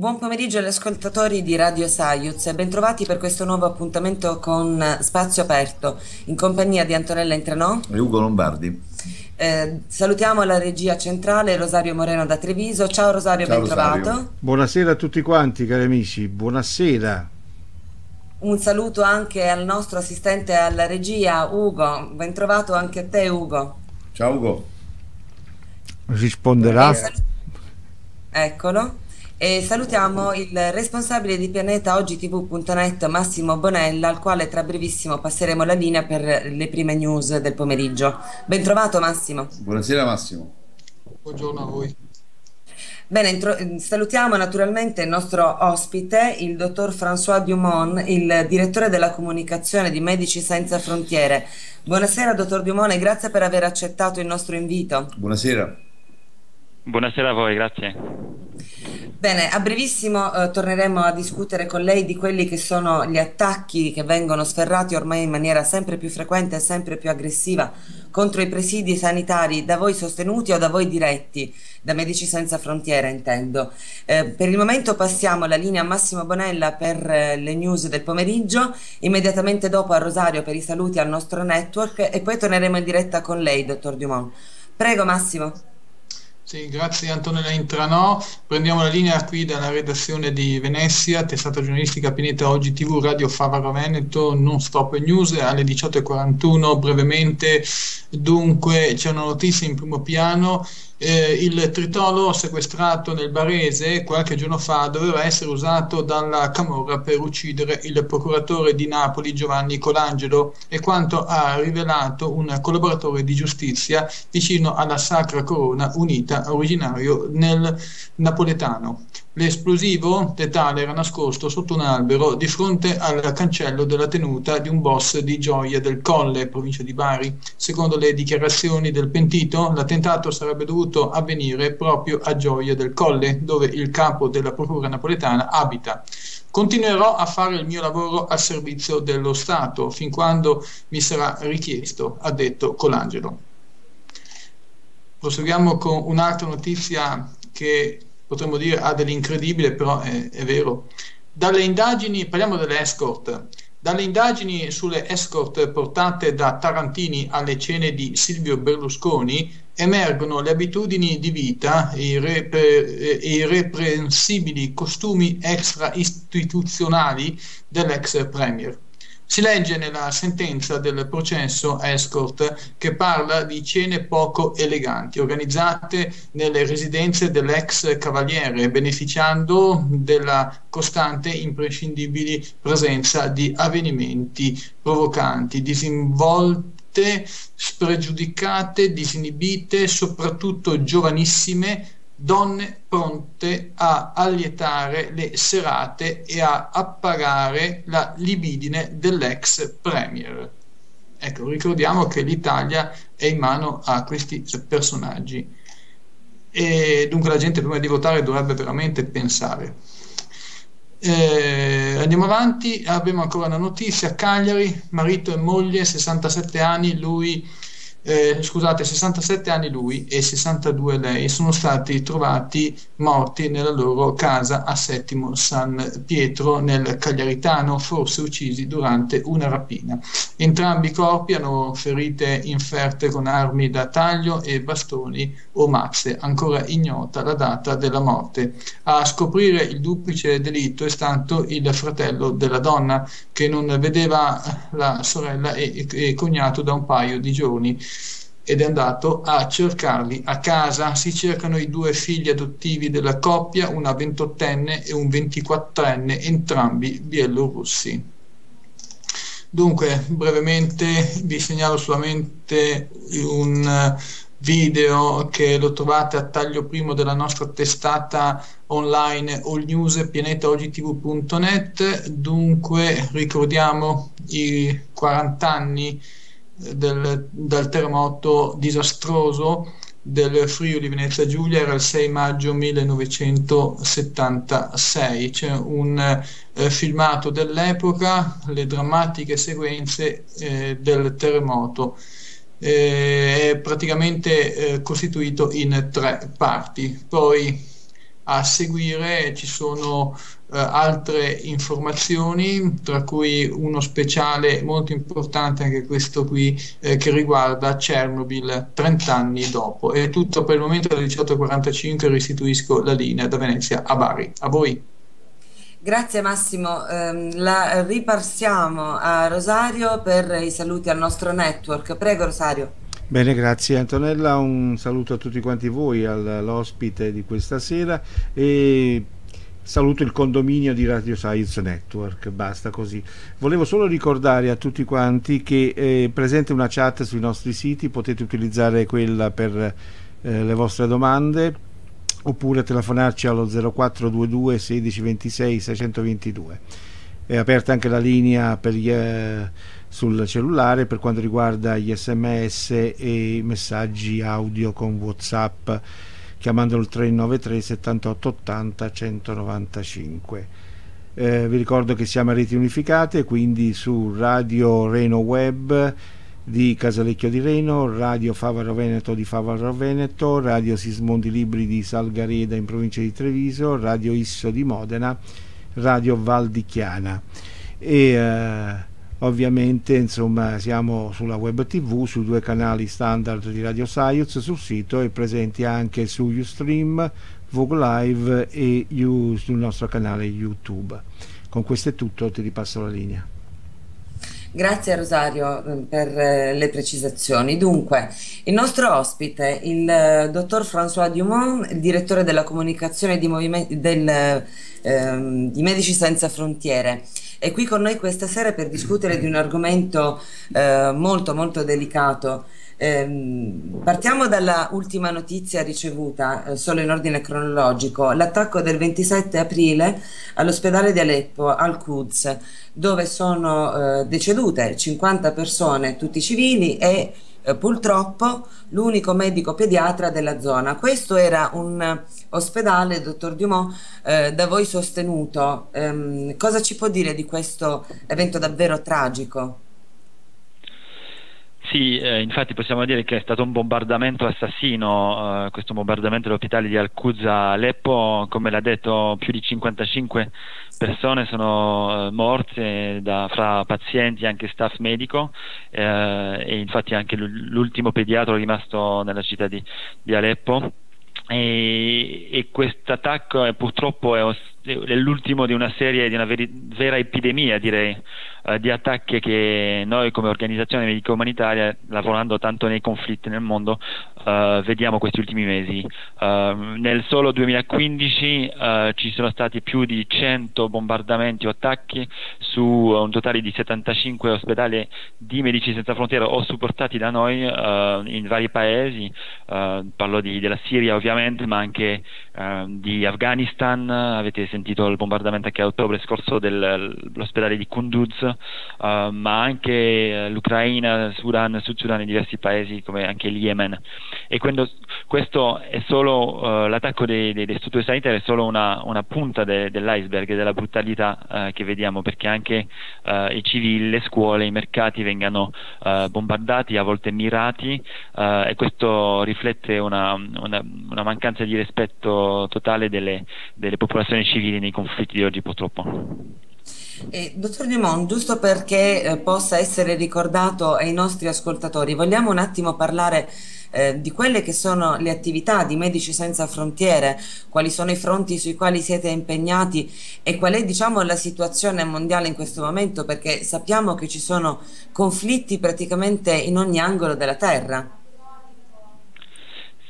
Buon pomeriggio agli ascoltatori di Radio Saiuz e bentrovati per questo nuovo appuntamento con Spazio Aperto in compagnia di Antonella Entrenò e Ugo Lombardi. Eh, salutiamo la regia centrale Rosario Moreno da Treviso. Ciao Rosario, Ciao, bentrovato. Rosario. Buonasera a tutti quanti cari amici, buonasera. Un saluto anche al nostro assistente alla regia Ugo, bentrovato anche a te Ugo. Ciao Ugo. Risponderà. Eccolo. E salutiamo il responsabile di pianetaogitv.net Massimo Bonella, al quale tra brevissimo passeremo la linea per le prime news del pomeriggio. Bentrovato Massimo. Buonasera Massimo. Buongiorno a voi. Bene, intro- salutiamo naturalmente il nostro ospite, il dottor François Dumont, il direttore della comunicazione di Medici Senza Frontiere. Buonasera dottor Dumont e grazie per aver accettato il nostro invito. Buonasera. Buonasera a voi, grazie. Bene, a brevissimo eh, torneremo a discutere con lei di quelli che sono gli attacchi che vengono sferrati ormai in maniera sempre più frequente e sempre più aggressiva contro i presidi sanitari da voi sostenuti o da voi diretti, da Medici Senza Frontiere intendo. Eh, per il momento passiamo la linea a Massimo Bonella per eh, le news del pomeriggio, immediatamente dopo a Rosario per i saluti al nostro network e poi torneremo in diretta con lei, dottor Dumont. Prego Massimo. Sì, grazie Antonella Intranò. Prendiamo la linea qui dalla redazione di Venezia, testata giornalistica Pineta Oggi TV, Radio Favaro Veneto, non stop news alle 18.41 brevemente. Dunque c'è una notizia in primo piano. Eh, il tritolo sequestrato nel Barese qualche giorno fa doveva essere usato dalla Camorra per uccidere il procuratore di Napoli Giovanni Colangelo e quanto ha rivelato un collaboratore di giustizia vicino alla Sacra Corona Unita originario nel napoletano. L'esplosivo letale era nascosto sotto un albero di fronte al cancello della tenuta di un boss di Gioia del Colle, provincia di Bari. Secondo le dichiarazioni del pentito, l'attentato sarebbe dovuto avvenire proprio a Gioia del Colle, dove il capo della procura napoletana abita. Continuerò a fare il mio lavoro al servizio dello Stato fin quando mi sarà richiesto, ha detto Colangelo. Proseguiamo con un'altra notizia che potremmo dire ha dell'incredibile, però è, è vero. Dalle indagini, parliamo delle escort, dalle indagini sulle escort portate da Tarantini alle cene di Silvio Berlusconi emergono le abitudini di vita e i, repre- e i reprensibili costumi extra-istituzionali dell'ex premier. Si legge nella sentenza del processo Escort che parla di cene poco eleganti organizzate nelle residenze dell'ex cavaliere, beneficiando della costante e imprescindibile presenza di avvenimenti provocanti, disinvolte, spregiudicate, disinibite, soprattutto giovanissime donne pronte a allietare le serate e a appagare la libidine dell'ex premier. Ecco, ricordiamo che l'Italia è in mano a questi personaggi e dunque la gente prima di votare dovrebbe veramente pensare. Eh, andiamo avanti, abbiamo ancora una notizia, Cagliari, marito e moglie, 67 anni, lui eh, scusate, 67 anni lui e 62 lei sono stati trovati morti nella loro casa a Settimo San Pietro nel Cagliaritano, forse uccisi durante una rapina. Entrambi i corpi hanno ferite inferte con armi da taglio e bastoni o mazze, ancora ignota la data della morte. A scoprire il duplice delitto è stato il fratello della donna che non vedeva la sorella e, e cognato da un paio di giorni ed è andato a cercarli a casa. Si cercano i due figli adottivi della coppia, una 28enne e un 24enne, entrambi bielorussi. Dunque, brevemente vi segnalo solamente un video che lo trovate a taglio primo della nostra testata online allnews.pianetaogtv.net. Dunque, ricordiamo i 40 anni del, dal terremoto disastroso del Friuli Venezia Giulia era il 6 maggio 1976 c'è un eh, filmato dell'epoca le drammatiche sequenze eh, del terremoto. Eh, è praticamente eh, costituito in tre parti. Poi a seguire ci sono altre informazioni, tra cui uno speciale molto importante, anche questo qui, eh, che riguarda Chernobyl 30 anni dopo. È tutto per il momento alle 18.45, restituisco la linea da Venezia a Bari. A voi. Grazie Massimo, eh, la ripassiamo a Rosario per i saluti al nostro network. Prego Rosario. Bene, grazie Antonella, un saluto a tutti quanti voi, all'ospite di questa sera e saluto il condominio di Radio Science Network, basta così. Volevo solo ricordare a tutti quanti che è presente una chat sui nostri siti, potete utilizzare quella per eh, le vostre domande oppure telefonarci allo 0422 1626 622. È aperta anche la linea per gli... Eh, sul cellulare per quanto riguarda gli sms e i messaggi audio con whatsapp chiamandolo il 393 78 80 195 eh, vi ricordo che siamo a reti unificate quindi su Radio Reno Web di Casalecchio di Reno, Radio Favaro Veneto di Favaro Veneto, Radio Sismondi Libri di Salgareda in provincia di Treviso, Radio Isso di Modena, Radio Val di Chiana e eh, ovviamente insomma siamo sulla web tv sui due canali standard di Radio Science sul sito e presenti anche su Ustream Vogue Live e sul nostro canale YouTube. Con questo è tutto ti ripasso la linea Grazie Rosario eh, per eh, le precisazioni. Dunque, il nostro ospite, il eh, dottor François Dumont, direttore della comunicazione di, del, ehm, di Medici Senza Frontiere, è qui con noi questa sera per discutere di un argomento eh, molto molto delicato. Eh, partiamo dalla ultima notizia ricevuta, eh, solo in ordine cronologico, l'attacco del 27 aprile all'ospedale di Aleppo, al-Quds, dove sono eh, decedute 50 persone, tutti civili, e eh, purtroppo l'unico medico pediatra della zona. Questo era un ospedale, dottor Dumont, eh, da voi sostenuto. Ehm, cosa ci può dire di questo evento davvero tragico? Sì, eh, infatti possiamo dire che è stato un bombardamento assassino, eh, questo bombardamento dell'ospedale di Al-Quds Aleppo, come l'ha detto più di 55 persone sono eh, morte da, fra pazienti e anche staff medico. Eh, e infatti anche l'ultimo pediatro rimasto nella città di, di Aleppo. E, e questo attacco purtroppo è, l'ultimo di una serie, di una veri, vera epidemia direi eh, di attacchi che noi come organizzazione medico umanitaria, lavorando tanto nei conflitti nel mondo, eh, vediamo questi ultimi mesi. Eh, nel solo 2015 eh, ci sono stati più di 100 bombardamenti o attacchi su un totale di 75 ospedali di Medici Senza Frontiere o supportati da noi eh, in vari paesi, eh, parlo di, della Siria ovviamente, ma anche di Afghanistan, avete sentito il bombardamento anche a ottobre scorso dell'ospedale di Kunduz, uh, ma anche eh, l'Ucraina, Sudan, Sud Sudan e diversi paesi come anche il Yemen. E quando, questo è solo uh, l'attacco dei, dei, delle strutture sanitarie è solo una, una punta de, dell'iceberg della brutalità uh, che vediamo, perché anche i civili, le scuole, i mercati vengano bombardati, a volte mirati, e questo riflette una, una, una, mancanza di rispetto totale delle, delle popolazioni civili nei conflitti di oggi purtroppo. Eh, dottor Dumont, giusto perché eh, possa essere ricordato ai nostri ascoltatori, vogliamo un attimo parlare eh, di quelle che sono le attività di Medici Senza Frontiere, quali sono i fronti sui quali siete impegnati e qual è diciamo, la situazione mondiale in questo momento, perché sappiamo che ci sono conflitti praticamente in ogni angolo della Terra.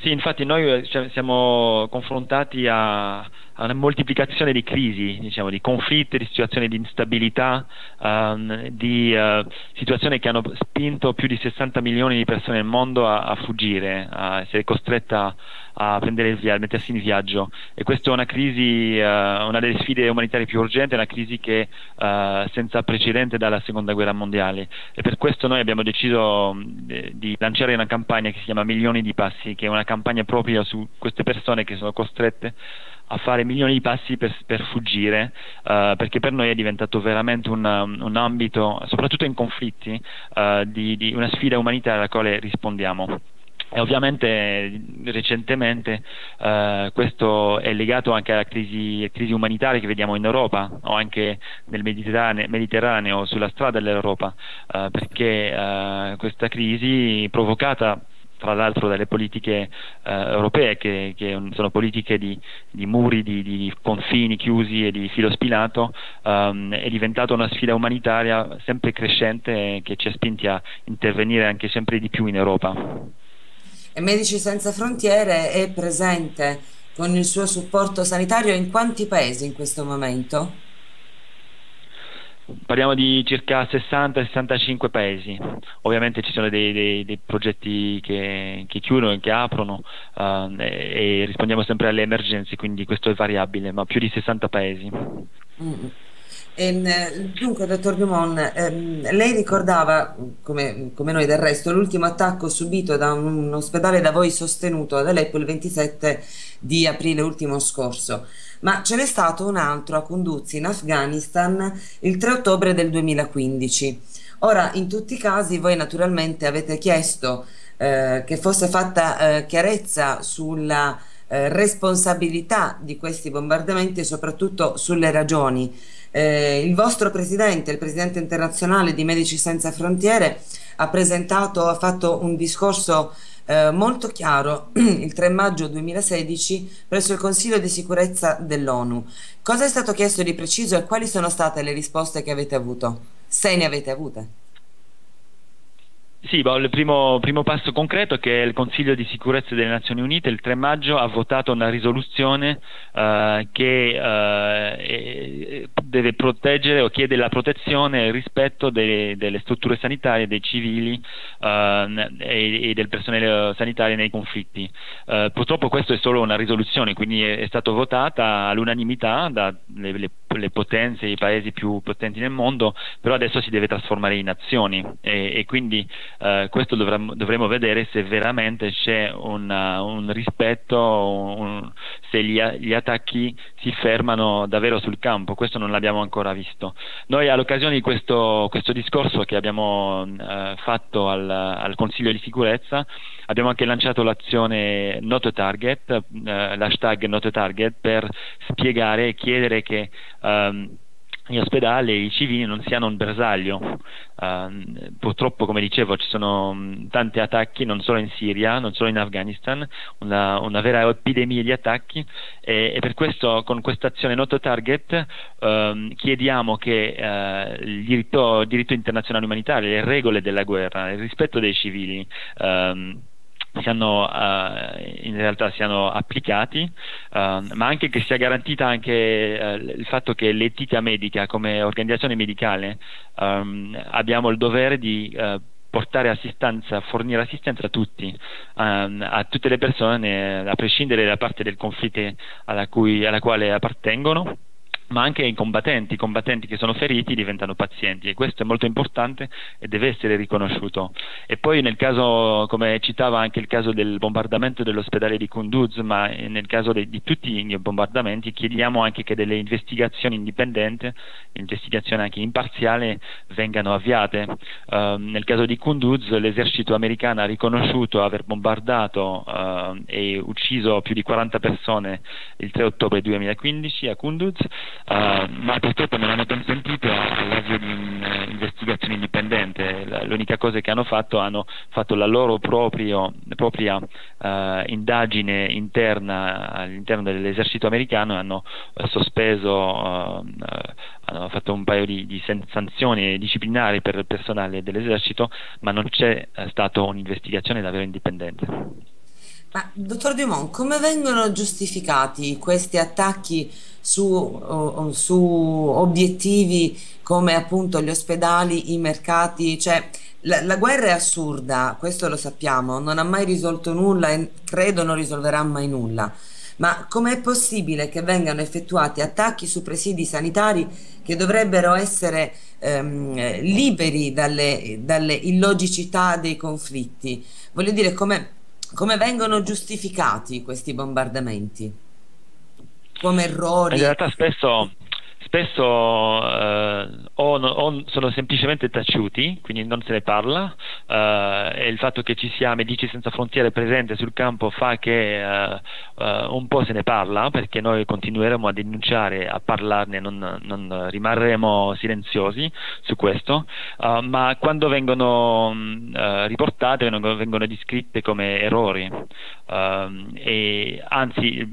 Sì, infatti noi eh, cioè, siamo confrontati a a una moltiplicazione di crisi, diciamo, di conflitti, di situazioni di instabilità, um, di uh, situazioni che hanno spinto più di 60 milioni di persone nel mondo a, a fuggire, a essere costretta a prendere il via, a mettersi in viaggio. E questa è una crisi, uh, una delle sfide umanitarie più urgenti, una crisi che uh, senza precedente dalla seconda guerra mondiale. E per questo noi abbiamo deciso di, di lanciare una campagna che si chiama Milioni di Passi, che è una campagna proprio su queste persone che sono costrette a fare milioni di passi per, per fuggire, uh, perché per noi è diventato veramente un, un ambito, soprattutto in conflitti, uh, di, di, una sfida umanitaria alla quale rispondiamo. E ovviamente recentemente eh, questo è legato anche alla crisi, crisi, umanitaria che vediamo in Europa o anche nel Mediterraneo, Mediterraneo sulla strada dell'Europa, eh, perché eh, questa crisi provocata tra l'altro dalle politiche eh, europee che, che, sono politiche di, di muri, di, di, confini chiusi e di filo spilato, um, è diventata una sfida umanitaria sempre crescente che ci ha spinti a intervenire anche sempre di più in Europa. E Medici Senza Frontiere è presente con il suo supporto sanitario in quanti paesi in questo momento? Parliamo di circa 60-65 paesi, ovviamente ci sono dei, dei, dei progetti che, che, chiudono e che aprono uh, e, e, rispondiamo sempre alle emergenze, quindi questo è variabile, ma più di 60 paesi. Mm. E, dunque, dottor Dumont, ehm, lei ricordava, come, come, noi del resto, l'ultimo attacco subito da un, un ospedale da voi sostenuto ad Aleppo il 27 di aprile ultimo scorso ma ce n'è stato un altro a Kunduz in Afghanistan il 3 ottobre del 2015. Ora, in tutti i casi voi naturalmente avete chiesto eh, che fosse fatta eh, chiarezza sulla eh, responsabilità di questi bombardamenti e soprattutto sulle ragioni. Eh, il vostro presidente, il presidente internazionale di Medici Senza Frontiere, ha presentato, ha fatto un discorso eh, molto chiaro il 3 maggio 2016 presso il Consiglio di sicurezza dell'ONU. Cosa è stato chiesto di preciso e quali sono state le risposte che avete avuto? Se ne avete avute? Sì, il primo, primo, passo concreto è che il Consiglio di sicurezza delle Nazioni Unite il 3 maggio ha votato una risoluzione uh, che uh, deve proteggere o chiede la protezione e il rispetto delle, delle strutture sanitarie, dei civili uh, e, e, del personale sanitario nei conflitti. purtroppo questo è solo una risoluzione, quindi è, è stata votata all'unanimità dalle le potenze, i paesi più potenti nel mondo, però adesso si deve trasformare in azioni e, e quindi eh, questo dovremmo, dovremo vedere se veramente c'è una, un rispetto, un, se gli, gli, attacchi si fermano davvero sul campo, questo non l'abbiamo ancora visto. Noi all'occasione di questo, questo discorso che abbiamo eh, fatto al, al, Consiglio di sicurezza abbiamo anche lanciato l'azione Not Target, eh, l'hashtag Not Target per spiegare e chiedere che um, gli ospedali i civili non siano un bersaglio. Uh, purtroppo, come dicevo, ci sono um, tanti attacchi non solo in Siria, non solo in Afghanistan, una, una vera epidemia di attacchi e, e per questo con questa azione Noto Target uh, chiediamo che uh, il diritto, diritto, internazionale umanitario, le regole della guerra, il rispetto dei civili, ehm, siano, uh, in realtà siano applicati, uh, ma anche che sia garantita anche uh, il fatto che l'etica medica come organizzazione medicale um, abbiamo il dovere di portare assistenza, fornire assistenza a tutti, um, a tutte le persone, a prescindere dalla parte del conflitto alla, cui, alla quale appartengono ma anche i combattenti, i combattenti che sono feriti diventano pazienti e questo è molto importante e deve essere riconosciuto. E poi nel caso, come citava anche il caso del bombardamento dell'ospedale di Kunduz, ma nel caso de, di tutti i bombardamenti chiediamo anche che delle investigazioni indipendenti, investigazioni anche imparziali vengano avviate. Uh, nel caso di Kunduz l'esercito americano ha riconosciuto aver bombardato uh, e ucciso più di 40 persone il 3 ottobre 2015 a Kunduz uh, ma purtroppo non hanno consentito l'avvio di un'investigazione indipendente. L'unica cosa che hanno fatto hanno fatto la loro proprio, propria uh, indagine interna all'interno dell'esercito americano e hanno uh, sospeso, hanno fatto un paio di, di, sanzioni disciplinari per il personale dell'esercito, ma non c'è stata un'investigazione davvero indipendente. Ma, dottor Dumont, come vengono giustificati questi attacchi su, su, obiettivi come appunto gli ospedali, i mercati? Cioè, la, la, guerra è assurda, questo lo sappiamo, non ha mai risolto nulla e credo non risolverà mai nulla. Ma com'è possibile che vengano effettuati attacchi su presidi sanitari che dovrebbero essere ehm, liberi dalle, dalle illogicità dei conflitti? Voglio dire, come come vengono giustificati questi bombardamenti? Come errori? In realtà spesso spesso eh, o, o, sono semplicemente taciuti, quindi non se ne parla, eh, e il fatto che ci sia Medici Senza Frontiere presente sul campo fa che eh, eh, un po' se ne parla, perché noi continueremo a denunciare, a parlarne, non, non rimarremo silenziosi su questo, uh, ma quando vengono uh, riportate vengono, vengono, descritte come errori, uh, e anzi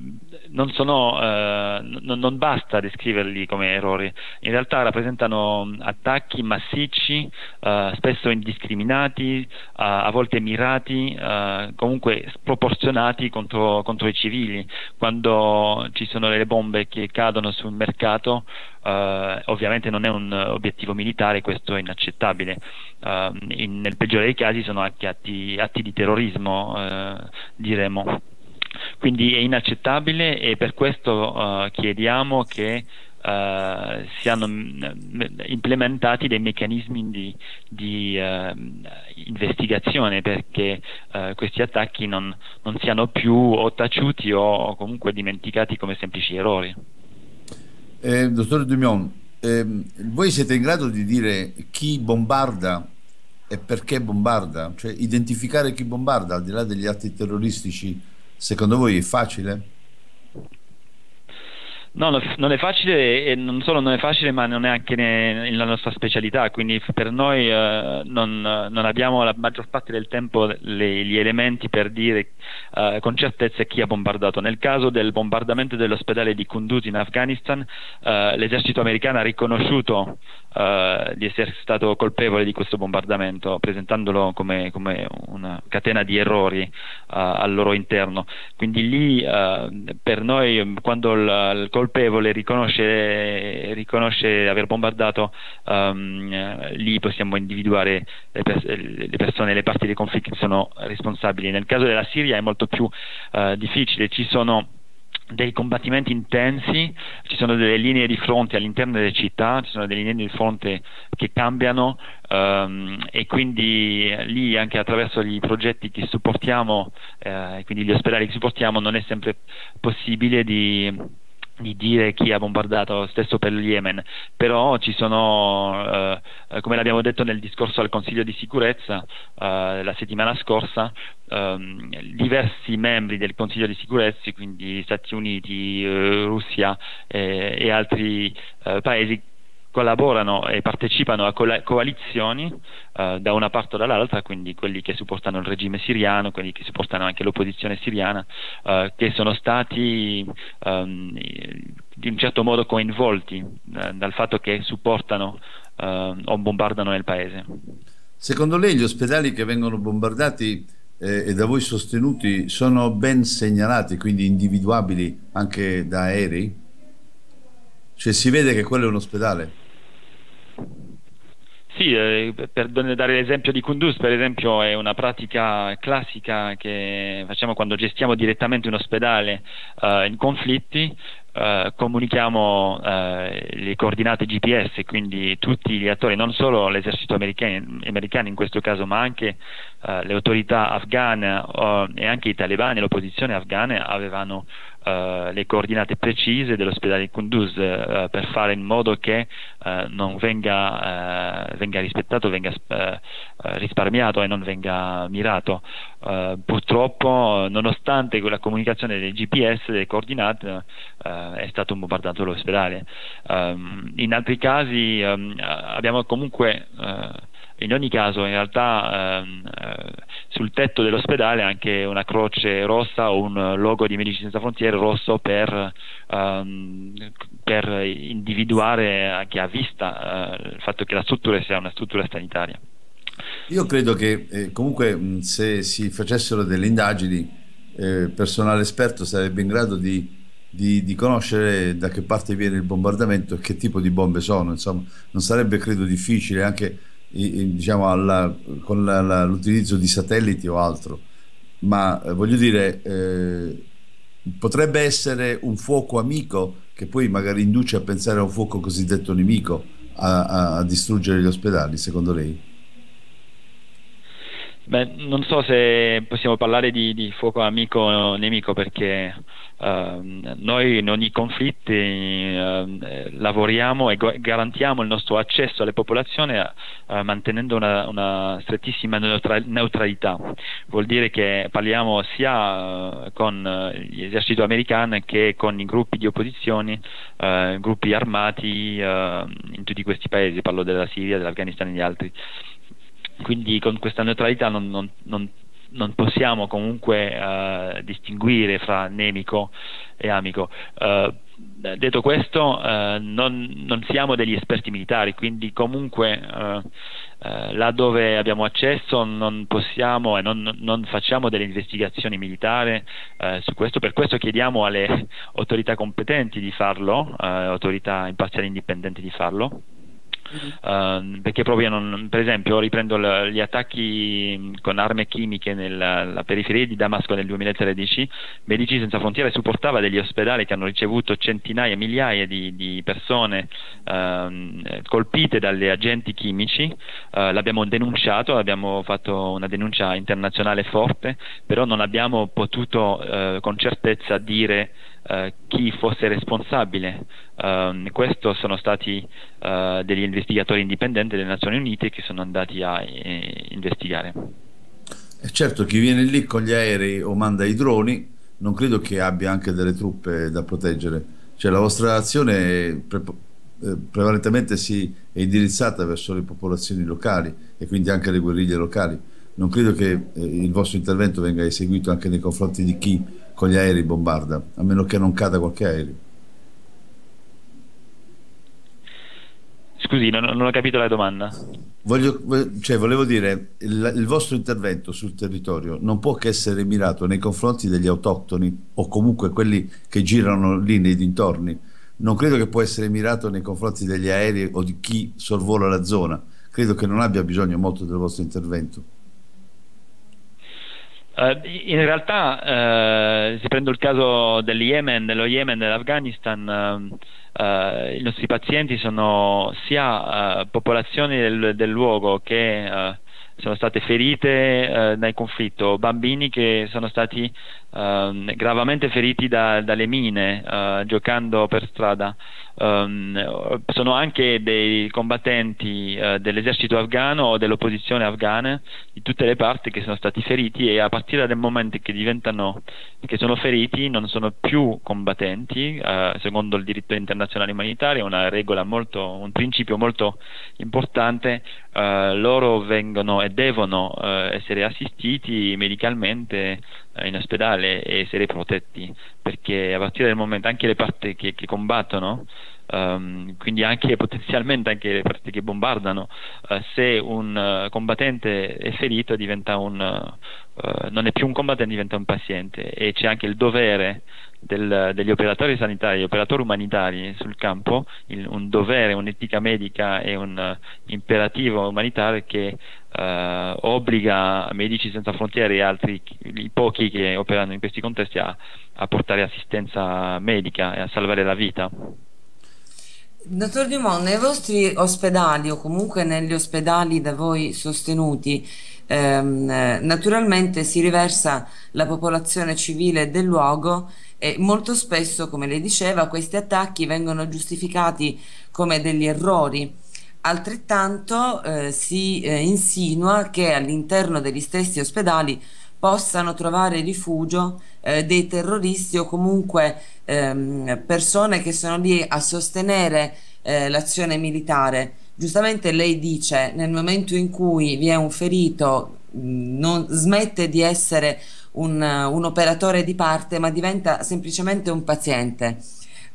non, sono, non, non basta descriverli come errori, in realtà rappresentano attacchi massicci, uh, spesso indiscriminati, uh, a volte mirati, uh, comunque sproporzionati contro, contro, i civili. Quando ci sono le bombe che cadono sul mercato, ovviamente non è un obiettivo militare, questo è inaccettabile. In, nel peggiore dei casi sono anche atti, atti di terrorismo, diremo. Quindi è inaccettabile e per questo chiediamo che Uh, siano mm, implementati dei meccanismi di, di uh, investigazione perché uh, questi attacchi non, non, siano più o taciuti o comunque dimenticati come semplici errori. Eh, dottor Dumion, eh, voi siete in grado di dire chi bombarda e perché bombarda? Cioè identificare chi bombarda al di là degli atti terroristici, secondo voi è facile? No, non è facile e non solo non è facile, ma non è anche la nostra specialità, quindi per noi eh, non, non, abbiamo la maggior parte del tempo le, gli elementi per dire eh, con certezza chi ha bombardato. Nel caso del bombardamento dell'ospedale di Kunduz in Afghanistan, eh, l'esercito americano ha riconosciuto eh, di essere stato colpevole di questo bombardamento, presentandolo come, come una catena di errori eh, al loro interno. Quindi lì eh, per noi quando il, il colpevole riconosce, riconosce aver bombardato, um, lì possiamo individuare le, pers- le, persone, le parti dei conflitti che sono responsabili. Nel caso della Siria è molto più uh, difficile, ci sono dei combattimenti intensi, ci sono delle linee di fronte all'interno delle città, ci sono delle linee di fronte che cambiano um, e quindi lì anche attraverso i progetti che supportiamo, eh, quindi gli ospedali che supportiamo, non è sempre possibile di di dire chi ha bombardato stesso per il Yemen, però ci sono, eh, eh, come l'abbiamo detto nel discorso al Consiglio di sicurezza eh, la settimana scorsa, ehm, diversi membri del Consiglio di sicurezza, quindi Stati Uniti, eh, Russia eh, e altri eh, paesi collaborano e partecipano a coalizioni uh, da una parte o dall'altra, quindi quelli che supportano il regime siriano, quelli che supportano anche l'opposizione siriana, uh, che sono stati um, in un certo modo coinvolti uh, dal fatto che supportano o bombardano nel paese. Secondo lei gli ospedali che vengono bombardati eh, e da voi sostenuti sono ben segnalati, quindi individuabili anche da aerei? Cioè si vede che quello è un ospedale? Sì, eh, per dare l'esempio di Kunduz, per esempio, è una pratica classica che facciamo quando gestiamo direttamente un ospedale eh, in conflitti, eh, comunichiamo eh, le coordinate GPS, quindi tutti gli attori, non solo l'esercito americano, in questo caso, ma anche eh, le autorità afghane e anche i talebani l'opposizione afghane avevano Uh, le coordinate precise dell'ospedale di Kunduz uh, per fare in modo che uh, non venga, venga rispettato, venga risparmiato e non venga mirato. purtroppo, nonostante quella comunicazione dei GPS, delle coordinate, è stato bombardato l'ospedale. Um, in altri casi um, abbiamo comunque in ogni caso in realtà ehm, eh, sul tetto dell'ospedale anche una croce rossa o un logo di Medici Senza Frontiere rosso per, ehm, per individuare anche a vista eh, il fatto che la struttura sia una struttura sanitaria. Io credo che eh, comunque se si facessero delle indagini, eh, personale esperto sarebbe in grado di, di, di, conoscere da che parte viene il bombardamento e che tipo di bombe sono. Insomma, non sarebbe credo difficile anche diciamo, alla, con la, la, l'utilizzo di satelliti o altro, ma eh, voglio dire, eh, potrebbe essere un fuoco amico che poi magari induce a pensare a un fuoco cosiddetto nemico a, a, a distruggere gli ospedali, secondo lei? Beh, non so se possiamo parlare di, di fuoco amico o nemico perché uh, noi in ogni conflitto uh, lavoriamo e garantiamo il nostro accesso alle popolazioni uh, mantenendo una, una strettissima neutra- neutralità. Vuol dire che parliamo sia eh, con l'esercito americano che con i gruppi di opposizione, gruppi armati in tutti questi paesi, parlo della Siria, dell'Afghanistan e di altri quindi con questa neutralità non, non, non, non possiamo comunque uh, distinguere fra nemico e amico. Uh, detto questo, uh, non, siamo degli esperti militari, quindi comunque là dove abbiamo accesso non possiamo e non, facciamo delle investigazioni militari su questo, per questo chiediamo alle autorità competenti di farlo, autorità imparziali indipendenti di farlo. Uh, perché proprio non, per esempio riprendo l- gli attacchi con armi chimiche nella periferia di Damasco nel 2013 Medici Senza Frontiere supportava degli ospedali che hanno ricevuto centinaia, migliaia di, di persone uh, colpite dalle agenti chimici. Uh, l'abbiamo denunciato, abbiamo fatto una denuncia internazionale forte però non abbiamo potuto eh, con certezza dire Uh, chi fosse responsabile. Uh, questo sono stati uh, degli investigatori indipendenti delle Nazioni Unite che sono andati a eh, investigare. E certo, chi viene lì con gli aerei o manda i droni non credo che abbia anche delle truppe da proteggere. Cioè la vostra azione pre eh, prevalentemente si è indirizzata verso le popolazioni locali e quindi anche le guerriglie locali. Non credo che eh, il vostro intervento venga eseguito anche nei confronti di chi con gli aerei bombarda, a meno che non cada qualche aereo. Scusi, non, non ho capito la domanda. Voglio, cioè, volevo dire, il, il, vostro intervento sul territorio non può che essere mirato nei confronti degli autoctoni o comunque quelli che girano lì nei dintorni. Non credo che può essere mirato nei confronti degli aerei o di chi sorvola la zona. Credo che non abbia bisogno molto del vostro intervento. Uh, in realtà, uh, se prendo il caso del Yemen, dello Yemen, dell'Afghanistan, uh, i nostri pazienti sono sia popolazioni del, del, luogo che sono state ferite dal conflitto, bambini che sono stati ehm, gravemente feriti da, dalle mine giocando per strada. Um, sono anche dei combattenti uh, dell'esercito afghano o dell'opposizione afghana di tutte le parti che sono stati feriti e a partire dal momento che diventano che sono feriti non sono più combattenti uh, secondo il diritto internazionale umanitario una regola molto un principio molto importante uh, loro vengono e devono essere assistiti medicalmente in ospedale e essere protetti perché a partire del momento anche le parti che, che combattono um, quindi anche potenzialmente anche le parti che bombardano uh, se un uh, combattente è ferito diventa un uh, non è più un combattente diventa un paziente e c'è anche il dovere del, degli operatori sanitari, gli operatori umanitari sul campo, il, un dovere, un'etica medica e un imperativo umanitario che uh, obbliga Medici Senza Frontiere e altri, i pochi che operano in questi contesti a, a portare assistenza medica e a salvare la vita. Dottor Dumont, nei vostri ospedali o comunque negli ospedali da voi sostenuti, ehm, naturalmente si riversa la popolazione civile del luogo e molto spesso, come lei diceva, questi attacchi vengono giustificati come degli errori. Altrettanto eh, si eh, insinua che all'interno degli stessi ospedali possano trovare rifugio eh, dei terroristi o comunque ehm, persone che sono lì a sostenere eh, l'azione militare. Giustamente lei dice nel momento in cui vi è un ferito non smette di essere un, un operatore di parte ma diventa semplicemente un paziente.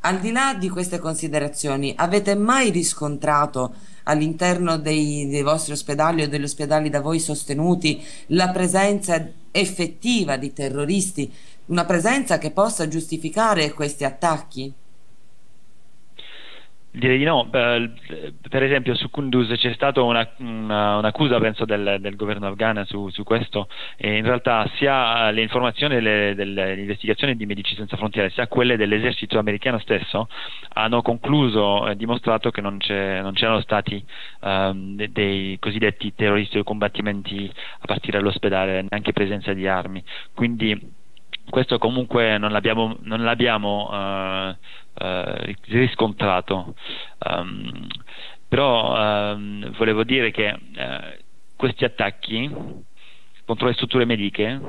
Al di là di queste considerazioni, avete mai riscontrato all'interno dei, dei, vostri ospedali o degli ospedali da voi sostenuti la presenza effettiva di terroristi, una presenza che possa giustificare questi attacchi? Direi di no. Per esempio su Kunduz c'è stata una, una, un'accusa, penso, del, del, governo afghano su, su, questo e in realtà sia le informazioni delle, delle, investigazioni di Medici Senza Frontiere sia quelle dell'esercito americano stesso hanno concluso e dimostrato che non, non c'erano stati um, dei, cosiddetti terroristi o combattimenti a partire dall'ospedale, neanche presenza di armi. Quindi questo comunque non l'abbiamo, non l'abbiamo uh, uh, riscontrato. Um, però um, volevo dire che uh, questi attacchi contro le strutture mediche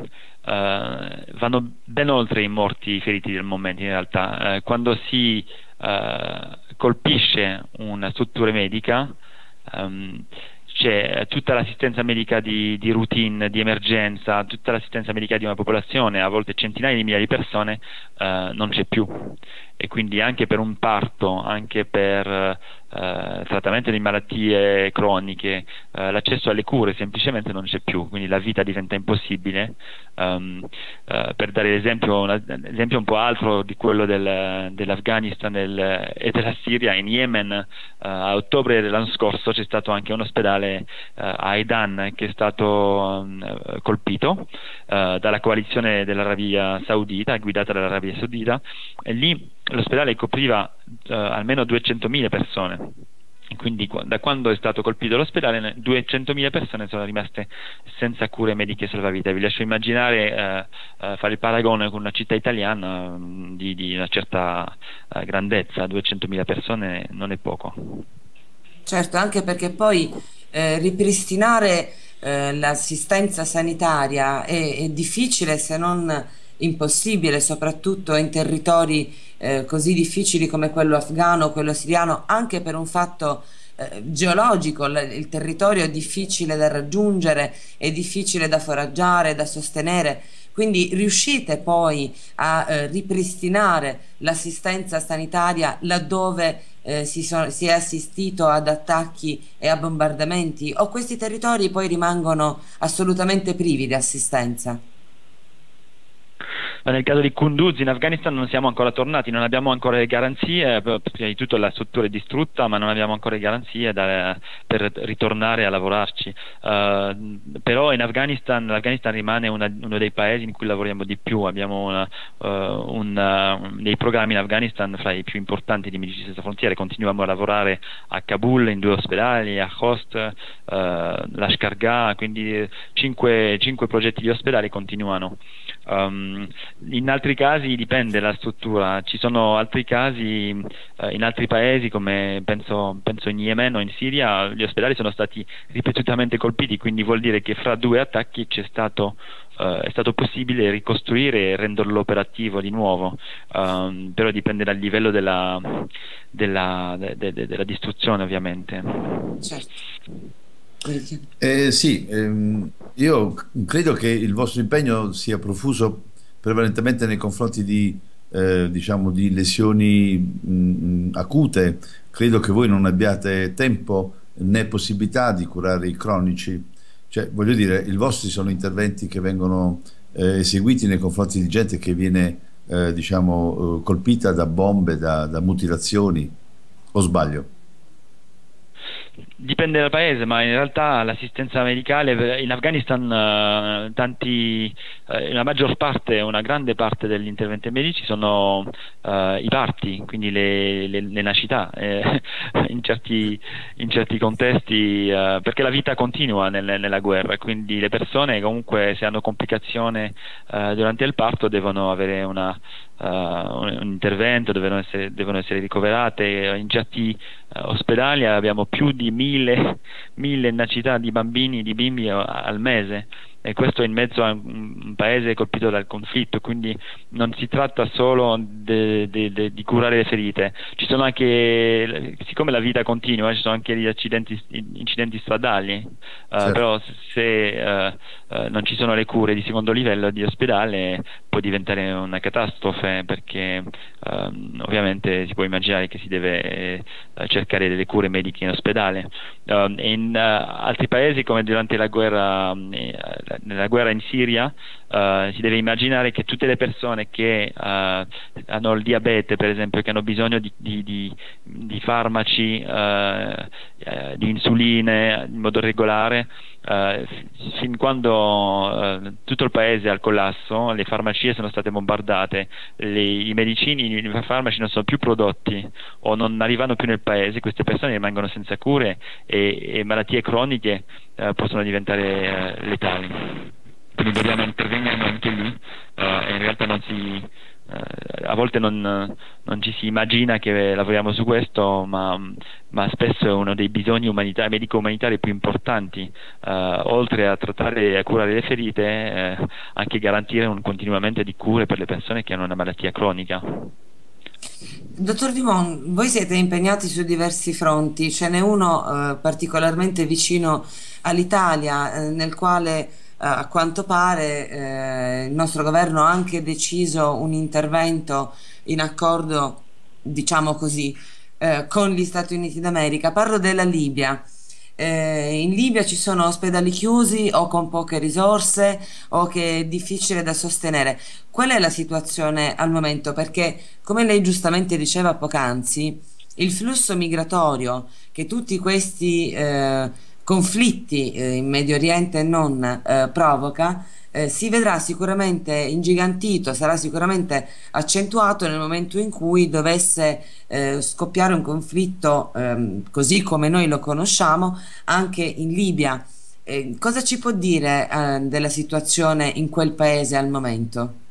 vanno ben oltre i morti e i feriti del momento in realtà. quando si colpisce una struttura medica um, c'è tutta l'assistenza medica di, di, routine, di emergenza, tutta l'assistenza medica di una popolazione, a volte centinaia di migliaia di persone, eh, non c'è più. E quindi anche per un parto, anche per eh, trattamento di malattie croniche, eh, l'accesso alle cure semplicemente non c'è più, quindi la vita diventa impossibile. Um, uh, per dare l'esempio, un esempio un po' altro di quello del, dell'Afghanistan del, e della Siria, in Yemen uh, a ottobre dell'anno scorso c'è stato anche un ospedale uh, a Aidan che è stato um, colpito dalla coalizione dell'Arabia Saudita, guidata dall'Arabia Saudita, e lì l'ospedale copriva almeno 200.000 persone quindi da quando è stato colpito l'ospedale 200.000 persone sono rimaste senza cure mediche salvavita. Vi lascio immaginare eh, eh, fare il paragone con una città italiana mm, di, di, una certa eh, grandezza, 200.000 persone non è poco. Certo, anche perché poi eh, ripristinare eh, l'assistenza sanitaria è, è difficile se non impossibile, soprattutto in territori eh, così difficili come quello afghano, quello siriano, anche per un fatto eh, geologico, il, territorio è difficile da raggiungere, è difficile da foraggiare, da sostenere. Quindi riuscite poi a eh, ripristinare l'assistenza sanitaria laddove eh, si, so, si, è assistito ad attacchi e a bombardamenti o questi territori poi rimangono assolutamente privi di assistenza? Nel caso di Kunduz in Afghanistan non siamo ancora tornati, non abbiamo ancora le garanzie, prima di tutto la struttura è distrutta, ma non abbiamo ancora le garanzie da, per ritornare a lavorarci. Uh, però in Afghanistan, l'Afghanistan rimane una, uno dei paesi in cui lavoriamo di più, abbiamo una, uh, una, dei programmi in Afghanistan fra i più importanti di Medici Senza Frontiere, continuiamo a lavorare a Kabul in due ospedali, a Khost, uh, Lashkar quindi cinque, cinque progetti di ospedali continuano. Um, in altri casi dipende la struttura, ci sono altri casi eh, in altri paesi come penso, penso, in Yemen o in Siria, gli ospedali sono stati ripetutamente colpiti, quindi vuol dire che fra due attacchi stato, eh, è stato possibile ricostruire e renderlo operativo di nuovo, um, però dipende dal livello della, della, de, de, de, della distruzione ovviamente. Certo. Eh, sì, ehm, io credo che il vostro impegno sia profuso prevalentemente nei confronti di, eh, diciamo, di lesioni mh, acute. Credo che voi non abbiate tempo né possibilità di curare i cronici. Cioè, voglio dire, i vostri sono interventi che vengono eh, eseguiti nei confronti di gente che viene, eh, diciamo, eh, colpita da bombe, da, da mutilazioni, o sbaglio? Dipende dal paese, ma in realtà l'assistenza medicale in Afghanistan, uh, tanti, uh, la maggior parte, una grande parte degli interventi medici sono uh, i parti, quindi le, le, le nascita eh, in, certi, in, certi, contesti, perché la vita continua nel, nella guerra, quindi le persone comunque se hanno complicazioni durante il parto devono avere una, un intervento, devono essere, devono essere ricoverate. In certi ospedali abbiamo più di mille, mille nascita di bambini, di bimbi al mese e questo in mezzo a un paese colpito dal conflitto, quindi non si tratta solo de, de, de, di curare le ferite, ci sono anche, siccome la vita continua, ci sono anche gli accidenti, incidenti stradali, uh, certo. però se uh, uh, non ci sono le cure di secondo livello di ospedale può diventare una catastrofe perché ehm, ovviamente si può immaginare che si deve cercare delle cure mediche in ospedale. in altri paesi come durante la guerra nella guerra in Siria uh, si deve immaginare che tutte le persone che uh, hanno il diabete, per esempio, che hanno bisogno di, di, di, di farmaci, uh, di insuline in modo regolare, fin quando tutto il paese è al collasso, le farmacie sono state bombardate, le, i medicini, i farmaci non sono più prodotti o non arrivano più nel paese, queste persone rimangono senza cure e, e malattie croniche possono diventare letali. Quindi dobbiamo intervenire anche lì eh, in realtà non si, eh, a volte non, non, ci si immagina che lavoriamo su questo ma, ma spesso è uno dei bisogni umanitari, medico-umanitari più importanti. Eh, oltre a trattare e a curare le ferite eh, anche garantire un continuamente di cure per le persone che hanno una malattia cronica. Dottor Dimon, voi siete impegnati su diversi fronti, ce n'è uno eh, particolarmente vicino all'Italia, eh, nel quale a quanto pare eh, il nostro governo ha anche deciso un intervento in accordo, diciamo così, eh, con gli Stati Uniti d'America. Parlo della Libia. Eh, in Libia ci sono ospedali chiusi o con poche risorse o che è difficile da sostenere. Qual è la situazione al momento? Perché, come lei giustamente diceva poc'anzi, il flusso migratorio che tutti questi eh, conflitti eh, in Medio Oriente non eh, provoca, eh, si vedrà sicuramente ingigantito, sarà sicuramente accentuato nel momento in cui dovesse eh, scoppiare un conflitto ehm, così come noi lo conosciamo anche in Libia. Eh, cosa ci può dire eh, della situazione in quel paese al momento?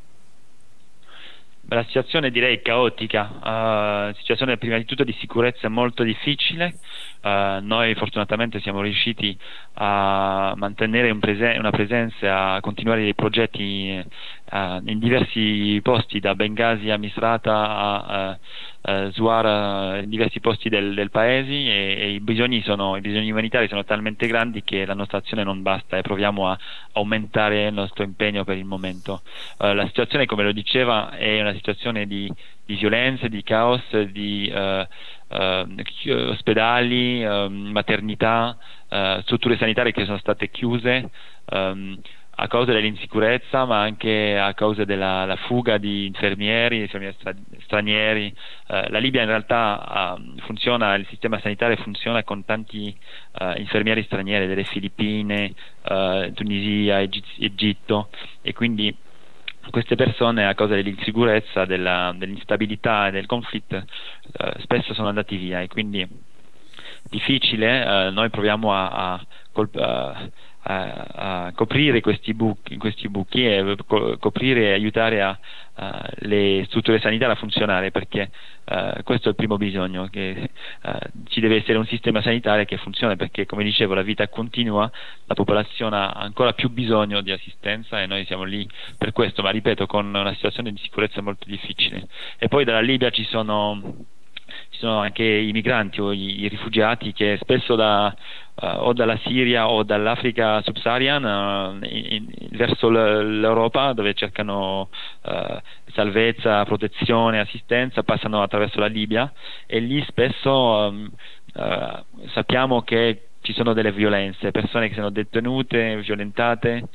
La situazione direi caotica, uh, situazione prima di tutto di sicurezza molto difficile, uh, noi fortunatamente siamo riusciti a mantenere un presen- una presenza, a continuare i progetti uh, in diversi posti, da Benghazi a Misrata a uh, Zuara, in diversi posti del, del paese e, e i, bisogni sono, i, bisogni umanitari sono talmente grandi che la nostra azione non basta e proviamo a aumentare il nostro impegno per il momento. la situazione, come lo diceva, è una situazione di, di violenza, di caos, di uh, ospedali, uh, maternità, uh, strutture sanitarie che sono state chiuse um, a causa dell'insicurezza ma anche a causa della fuga di infermieri, infermieri stranieri. la Libia in realtà funziona, il sistema sanitario funziona con tanti infermieri stranieri delle Filippine, Tunisia, Egitto e quindi queste persone a causa dell'insicurezza, della, dell'instabilità e del conflitto eh, spesso sono andati via e quindi difficile, eh, noi proviamo a, a, a, a coprire questi buchi, questi buchi, e coprire e aiutare a, le strutture sanitarie a funzionare perché uh, questo è il primo bisogno, che uh, ci deve essere un sistema sanitario che funzioni perché come dicevo la vita continua, la popolazione ha ancora più bisogno di assistenza e noi siamo lì per questo, ma ripeto con una situazione di sicurezza molto difficile. E poi dalla Libia ci sono ci sono anche i migranti o i, i rifugiati che spesso da, uh, o dalla Siria o dall'Africa subsahariana uh, verso l'Europa dove cercano uh, salvezza, protezione, assistenza, passano attraverso la Libia e lì spesso um, sappiamo che ci sono delle violenze, persone che sono detenute, violentate,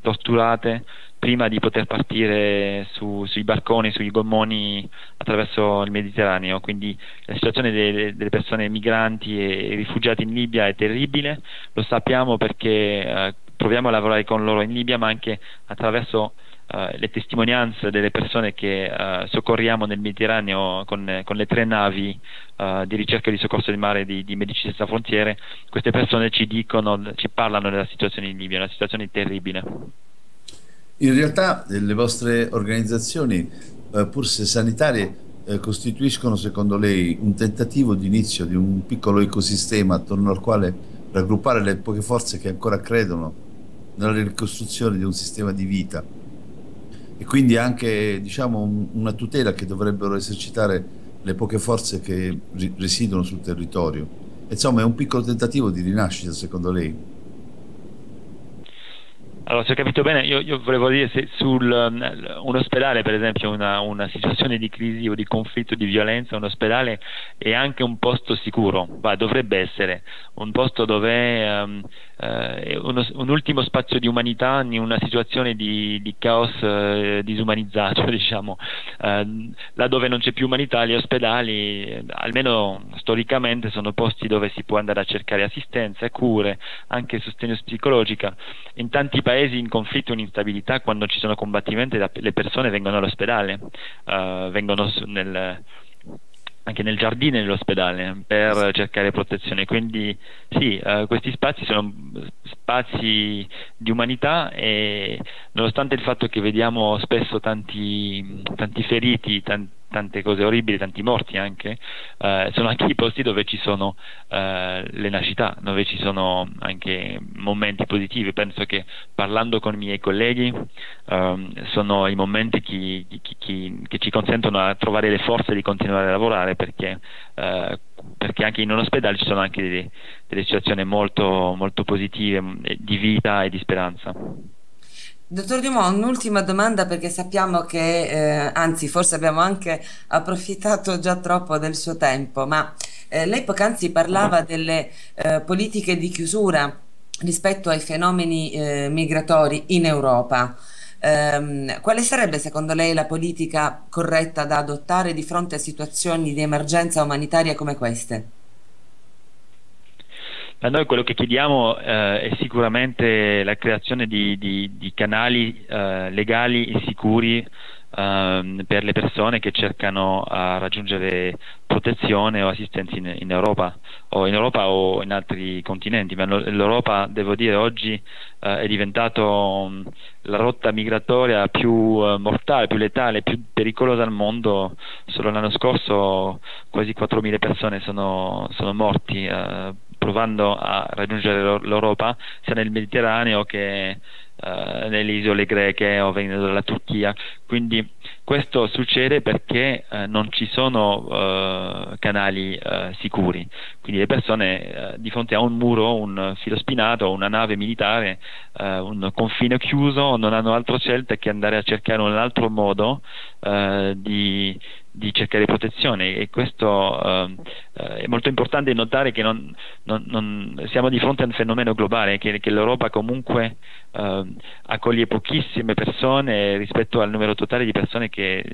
torturate prima di poter partire su, sui barconi, sui gommoni attraverso il Mediterraneo. Quindi la situazione delle, delle persone migranti e rifugiati in Libia è terribile, lo sappiamo perché eh, proviamo a lavorare con loro in Libia, ma anche attraverso eh, le testimonianze delle persone che eh, soccorriamo nel Mediterraneo con, con le tre navi eh, di ricerca e di soccorso del mare di, di Medici Senza Frontiere. Queste persone ci dicono, ci parlano della situazione in Libia, una situazione terribile. In realtà eh, le vostre organizzazioni, eh, pur se sanitarie, eh, costituiscono secondo lei un tentativo di inizio di un piccolo ecosistema attorno al quale raggruppare le poche forze che ancora credono nella ricostruzione di un sistema di vita e quindi anche diciamo, una tutela che dovrebbero esercitare le poche forze che risiedono sul territorio. Insomma, è un piccolo tentativo di rinascita, secondo lei? Allora, se ho capito bene, io, io volevo dire se su um, un ospedale, per esempio, una, una, situazione di crisi o di conflitto, di violenza, un ospedale è anche un posto sicuro, bah, dovrebbe essere un posto dove um, eh, uno, un ultimo spazio di umanità in una situazione di, di caos eh, disumanizzato, diciamo, eh, laddove non c'è più umanità, gli ospedali, almeno storicamente, sono posti dove si può andare a cercare assistenza, cure, anche sostegno psicologico. In tanti paesi in conflitto e in instabilità, quando ci sono combattimenti, le persone vengono all'ospedale, uh, vengono nel anche nel giardino dell'ospedale per cercare protezione. Quindi sì, eh, questi spazi sono spazi di umanità e nonostante il fatto che vediamo spesso tanti, tanti feriti, tanti tante cose orribili, tanti morti anche, eh, sono anche i posti dove ci sono eh, le nascita, dove ci sono anche momenti positivi. Penso che parlando con i miei colleghi ehm, sono i momenti che, che, che, ci consentono di trovare le forze di continuare a lavorare perché, eh, perché anche in un ospedale ci sono anche delle, delle situazioni molto, molto positive di vita e di speranza. Dottor Dumont, un'ultima domanda perché sappiamo che, eh, anzi forse abbiamo anche approfittato già troppo del suo tempo, ma eh, lei poc'anzi parlava delle eh, politiche di chiusura rispetto ai fenomeni eh, migratori in Europa. Ehm, quale sarebbe secondo lei la politica corretta da adottare di fronte a situazioni di emergenza umanitaria come queste? A noi quello che chiediamo eh, è sicuramente la creazione di, di, di canali eh, legali e sicuri eh, per le persone che cercano a raggiungere protezione o assistenza in, in, Europa o in Europa o in altri continenti. Ma l'Europa, devo dire, oggi eh, è diventato um, la rotta migratoria più uh, mortale, più letale, più pericolosa al mondo. Solo l'anno scorso quasi 4.000 persone sono, sono morti. Provando a raggiungere l'Europa sia nel Mediterraneo che Uh, nelle isole greche o venendo dalla Turchia. Quindi questo succede perché uh, non ci sono uh, canali sicuri. Quindi le persone di fronte a un muro, un filo spinato, una nave militare, un confine chiuso, non hanno altra scelta che andare a cercare un altro modo di di cercare protezione e questo eh, è molto importante notare che non, non, non siamo di fronte a un fenomeno globale, che, che l'Europa comunque eh, accoglie pochissime persone rispetto al numero totale di persone che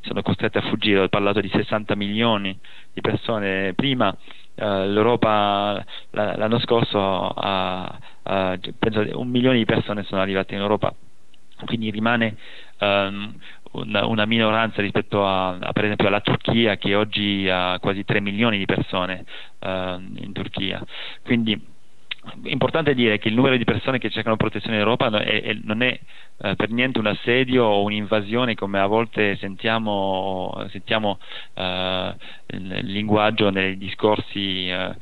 sono costrette a fuggire, ho parlato di 60 milioni di persone. Prima, eh, l'Europa l'anno scorso ha, ha, penso un milione di persone sono arrivate in Europa. Quindi rimane um, una, una, minoranza rispetto a, a, per esempio alla Turchia che oggi ha quasi 3 milioni di persone uh, in Turchia. Quindi è importante dire che il numero di persone che cercano protezione in Europa è, è, non è eh, per niente un assedio o un'invasione come a volte sentiamo, sentiamo eh, il linguaggio nei discorsi eh, eh,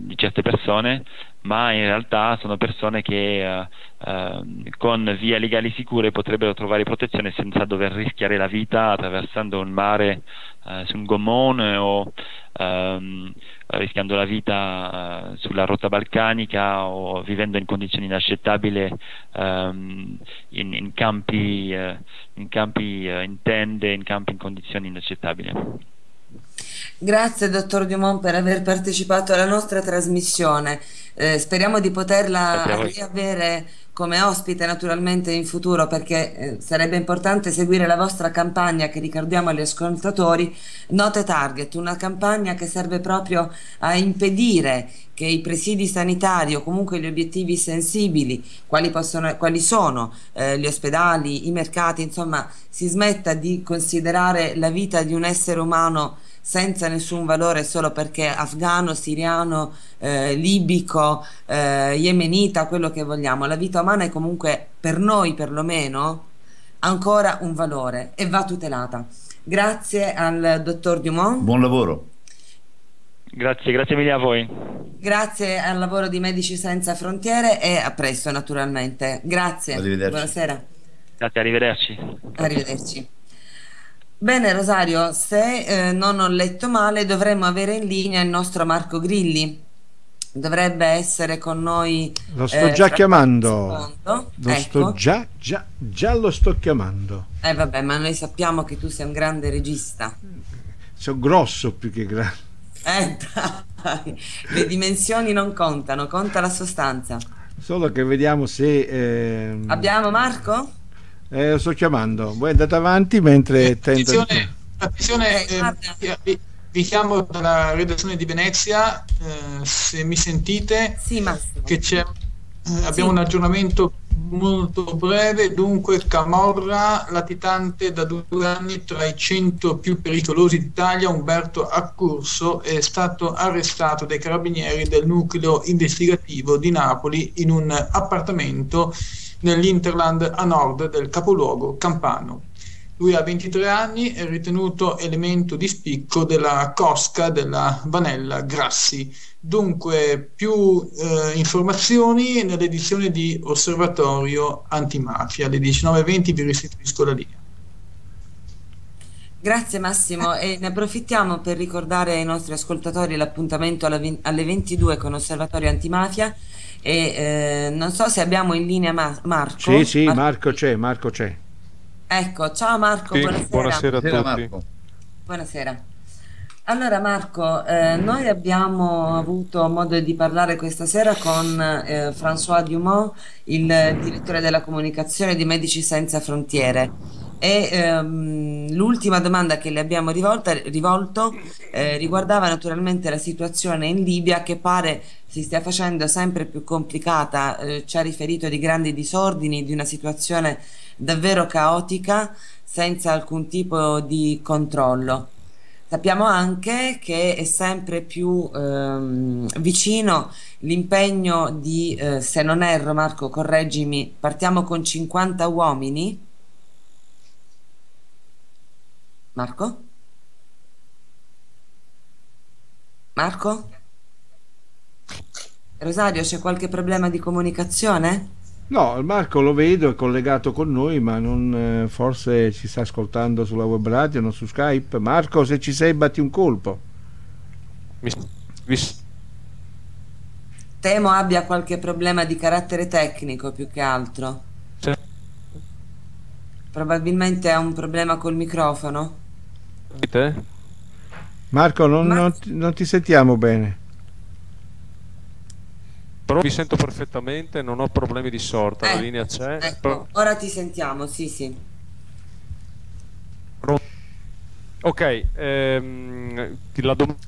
di certe persone, ma in realtà sono persone che eh, eh, con vie legali sicure potrebbero trovare protezione senza dover rischiare la vita attraversando un mare eh, su un gommone o ehm, rischiando la vita eh, sulla rotta balcanica o vivendo in condizioni inaccettabili ehm, in, in, campi, eh, in, campi in tende, in campi in condizioni inaccettabili. Grazie dottor Dumont per aver partecipato alla nostra trasmissione. Eh, speriamo di poterla riavere come ospite naturalmente in futuro perché eh, sarebbe importante seguire la vostra campagna che ricordiamo agli ascoltatori Note Target, una campagna che serve proprio a impedire che i presidi sanitari o comunque gli obiettivi sensibili, quali, possono, quali sono eh, gli ospedali, i mercati, insomma si smetta di considerare la vita di un essere umano senza nessun valore solo perché afgano, siriano, eh, libico, eh, yemenita, quello che vogliamo. La vita umana è comunque per noi perlomeno ancora un valore e va tutelata. Grazie al dottor Dumont. Buon lavoro. Grazie, grazie mille a voi. Grazie al lavoro di Medici Senza Frontiere e a presto naturalmente. Grazie. Arrivederci. Buonasera. Grazie, arrivederci. Arrivederci. Bene Rosario, se eh, non ho letto male dovremmo avere in linea il nostro Marco Grilli. Dovrebbe essere con noi. Lo sto eh, già chiamando. Lo ecco. sto già, già, già lo sto chiamando. Eh vabbè, ma noi sappiamo che tu sei un grande regista. Sono grosso più che grande. Eh dai, le dimensioni non contano, conta la sostanza. Solo che vediamo se... Eh... Abbiamo Marco? Eh, lo sto chiamando. Voi andate avanti mentre eh, tento... Attenzione, attenzione eh, vi chiamo dalla redazione di Venezia, eh, se mi sentite, sì, che c'è, eh, abbiamo sì. un aggiornamento molto breve, dunque Camorra, latitante da due anni tra i 100 più pericolosi d'Italia, Umberto Accurso, è stato arrestato dai carabinieri del nucleo investigativo di Napoli in un appartamento nell'Interland a nord del capoluogo campano. Lui ha 23 anni, è ritenuto elemento di spicco della cosca della Vanella Grassi. Dunque, più eh, informazioni nell'edizione di Osservatorio Antimafia. Alle 19.20 vi restituisco la linea. Grazie Massimo e ne approfittiamo per ricordare ai nostri ascoltatori l'appuntamento alle 22 con Osservatorio Antimafia e eh, non so se abbiamo in linea Mar Marco. Sì, sì, Marco c'è, Marco c'è. Ecco, ciao Marco, sì, buonasera. Buonasera a tutti. Marco. Buonasera. Allora Marco, eh, noi abbiamo avuto modo di parlare questa sera con eh, François Dumont, il direttore della comunicazione di Medici Senza Frontiere e ehm, l'ultima domanda che le abbiamo rivolta, rivolto eh, riguardava naturalmente la situazione in Libia che pare si stia facendo sempre più complicata, eh, ci ha riferito di grandi disordini, di una situazione davvero caotica senza alcun tipo di controllo. Sappiamo anche che è sempre più ehm, vicino l'impegno di, eh, se non erro Marco, correggimi, partiamo con 50 uomini. Marco? Marco? Rosario, c'è qualche problema di comunicazione? No, Marco lo vedo, è collegato con noi, ma non, eh, forse ci sta ascoltando sulla web radio, non su Skype. Marco, se ci sei, batti un colpo. Mi, mi... Temo abbia qualche problema di carattere tecnico più che altro. Sì. Probabilmente ha un problema col microfono. Te? Marco, non, Ma... non, non ti sentiamo bene. Però vi sento perfettamente, non ho problemi di sorta, eh, la linea c'è. Ecco, però... ora ti sentiamo, sì, sì. Ok, ehm, la domanda...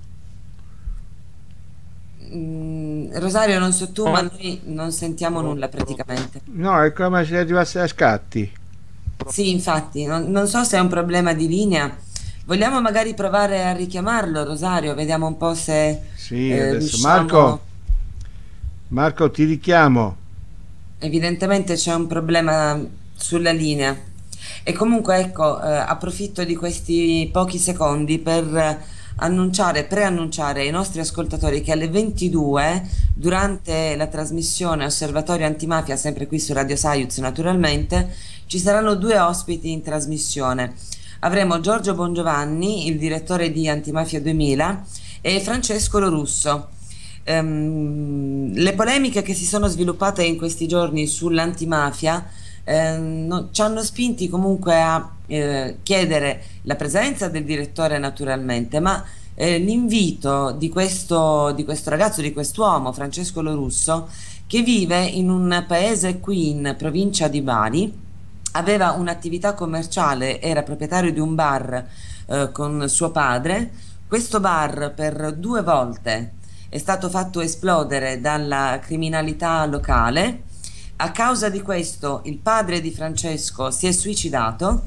Mm, Rosario, non so tu, oh. ma noi non sentiamo oh, nulla praticamente. No, è come se arrivasse a scatti. Sì, infatti, non, non so se è un problema di linea. Vogliamo magari provare a richiamarlo, Rosario? Vediamo un po' se. Sì, eh, adesso riusciamo... Marco. Marco, ti richiamo. Evidentemente c'è un problema sulla linea. E comunque, ecco, eh, approfitto di questi pochi secondi per annunciare, preannunciare ai nostri ascoltatori che alle 22, durante la trasmissione Osservatorio Antimafia, sempre qui su Radio Saiuz naturalmente, ci saranno due ospiti in trasmissione. Avremo Giorgio Bongiovanni, il direttore di Antimafia 2000, e Francesco Lorusso ehm, le polemiche che si sono sviluppate in questi giorni sull'antimafia ehm, no, ci hanno spinti comunque a eh, chiedere la presenza del direttore naturalmente, ma eh, l'invito di questo, di questo ragazzo, di quest'uomo, Francesco Lorusso, che vive in un paese qui in provincia di Bari, aveva un'attività commerciale, era proprietario di un bar eh, con suo padre. Questo bar per due volte è stato fatto esplodere dalla criminalità locale. A causa di questo il padre di Francesco si è suicidato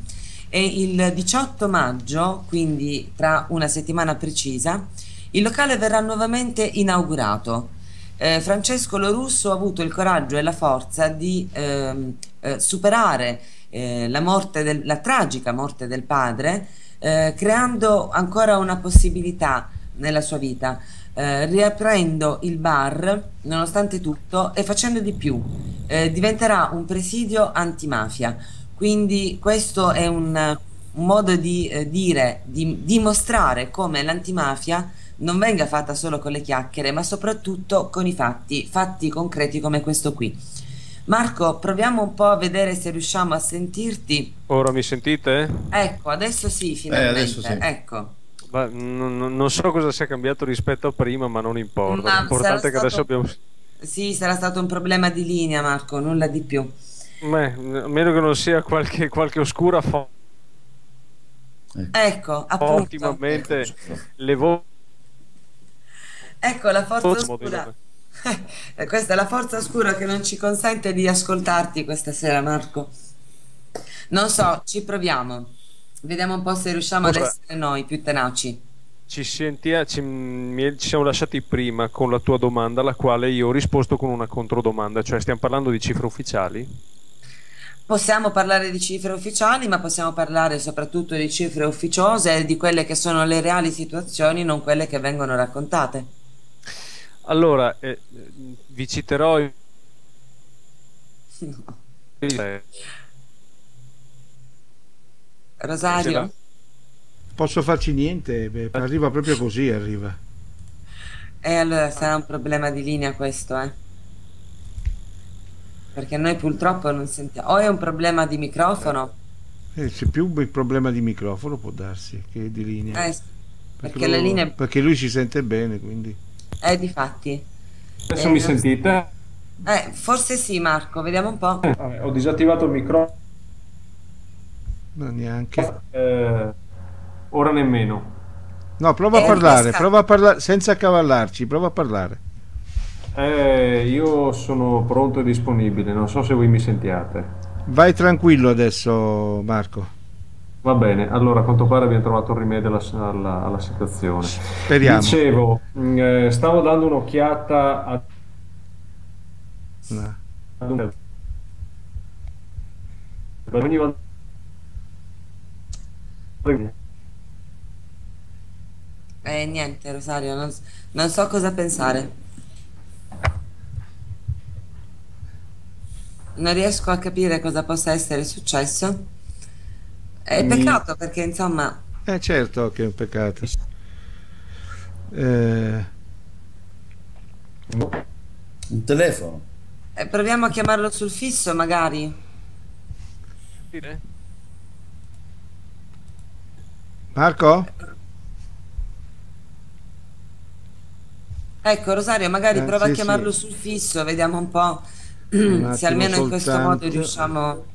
e il 18 maggio, quindi tra una settimana precisa, il locale verrà nuovamente inaugurato. Eh, Francesco Lorusso ha avuto il coraggio e la forza di ehm, eh, superare eh, la, morte del, la tragica morte del padre, eh, creando ancora una possibilità nella sua vita eh, riaprendo il bar nonostante tutto e facendo di più. Eh, diventerà un presidio antimafia. Quindi questo è un, un modo di eh, dire, di dimostrare come l'antimafia non venga fatta solo con le chiacchiere, ma soprattutto con i fatti, fatti concreti come questo qui. Marco, proviamo un po' a vedere se riusciamo a sentirti. Ora mi sentite? Ecco, adesso sì, finalmente. Eh, adesso sì. Ecco. Ma non, non, so cosa sia cambiato rispetto a prima, ma non importa. L'importante è che adesso abbiamo. Sì, sarà stato un problema di linea, Marco, nulla di più. Beh, a meno che non sia qualche, qualche oscura fo- Ecco, appunto. ottimamente le voci. Ecco la forza di oscura. Eh, Questa è la forza oscura che non ci consente di ascoltarti questa sera, Marco. Non so, ci proviamo. Vediamo un po' se riusciamo ad Ora- essere noi più tenaci. Ci, sentia- ci, mi- ci siamo lasciati prima con la tua domanda, alla quale io ho risposto con una controdomanda, cioè stiamo parlando di cifre ufficiali? Possiamo parlare di cifre ufficiali, ma possiamo parlare soprattutto di cifre ufficiose e di quelle che sono le reali situazioni, non quelle che vengono raccontate. Allora, eh, vi citerò i- eh, Rosario? Posso farci niente? Beh, arriva proprio così, arriva. E allora sarà un problema di linea questo, eh? Perché noi purtroppo non sentiamo. O è un problema di microfono, Eh, c'è più il problema di microfono, può darsi, che di linea. eh, perché la lo- linea perché lui si sente bene, quindi... è di fatti. Adesso Eh, mi non- sentite? Eh, forse sì, Marco, vediamo un po'. Eh, vabbè, ho disattivato il microfono, No, neanche. eh, ora nemmeno. No, prova a Eh, parlare, prova a parlare, senza cavallarci, prova a parlare. Eh, io sono pronto e disponibile, non so se voi mi sentiate. Vai tranquillo adesso, Marco. Va bene, allora a quanto pare abbiamo trovato un rimedio alla, alla- alla situazione. Speriamo. Dicevo, mh, eh, stavo dando un'occhiata a... No. ad un- Veniva... Eh, niente, Rosario, non, non so cosa pensare. Non riesco a capire cosa possa essere successo. È Mi- peccato perché, insomma, Eh certo che è un peccato. Eh, Un telefono. eh, proviamo a chiamarlo sul fisso, magari. Marco? Ecco, Rosario, magari Eh, prova sì, a chiamarlo sì. sul fisso, vediamo un po' Un se almeno in questo modo soltanto. riusciamo.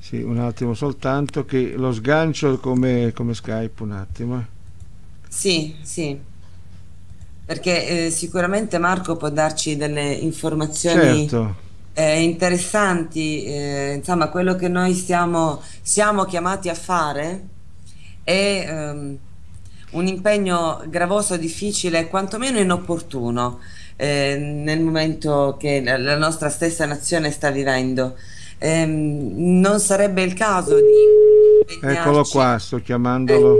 Sì, un attimo soltanto che lo sgancio come, come Skype, un attimo. eh. Sì, sì. Perché eh, sicuramente Marco può darci delle informazioni Certo, eh, interessanti, eh, insomma, quello che noi stiamo, siamo chiamati a fare è ehm, un impegno gravoso, difficile, quantomeno inopportuno eh, nel momento che la nostra stessa nazione sta vivendo. Ehm, non sarebbe il caso di eccolo qua, sto chiamandolo.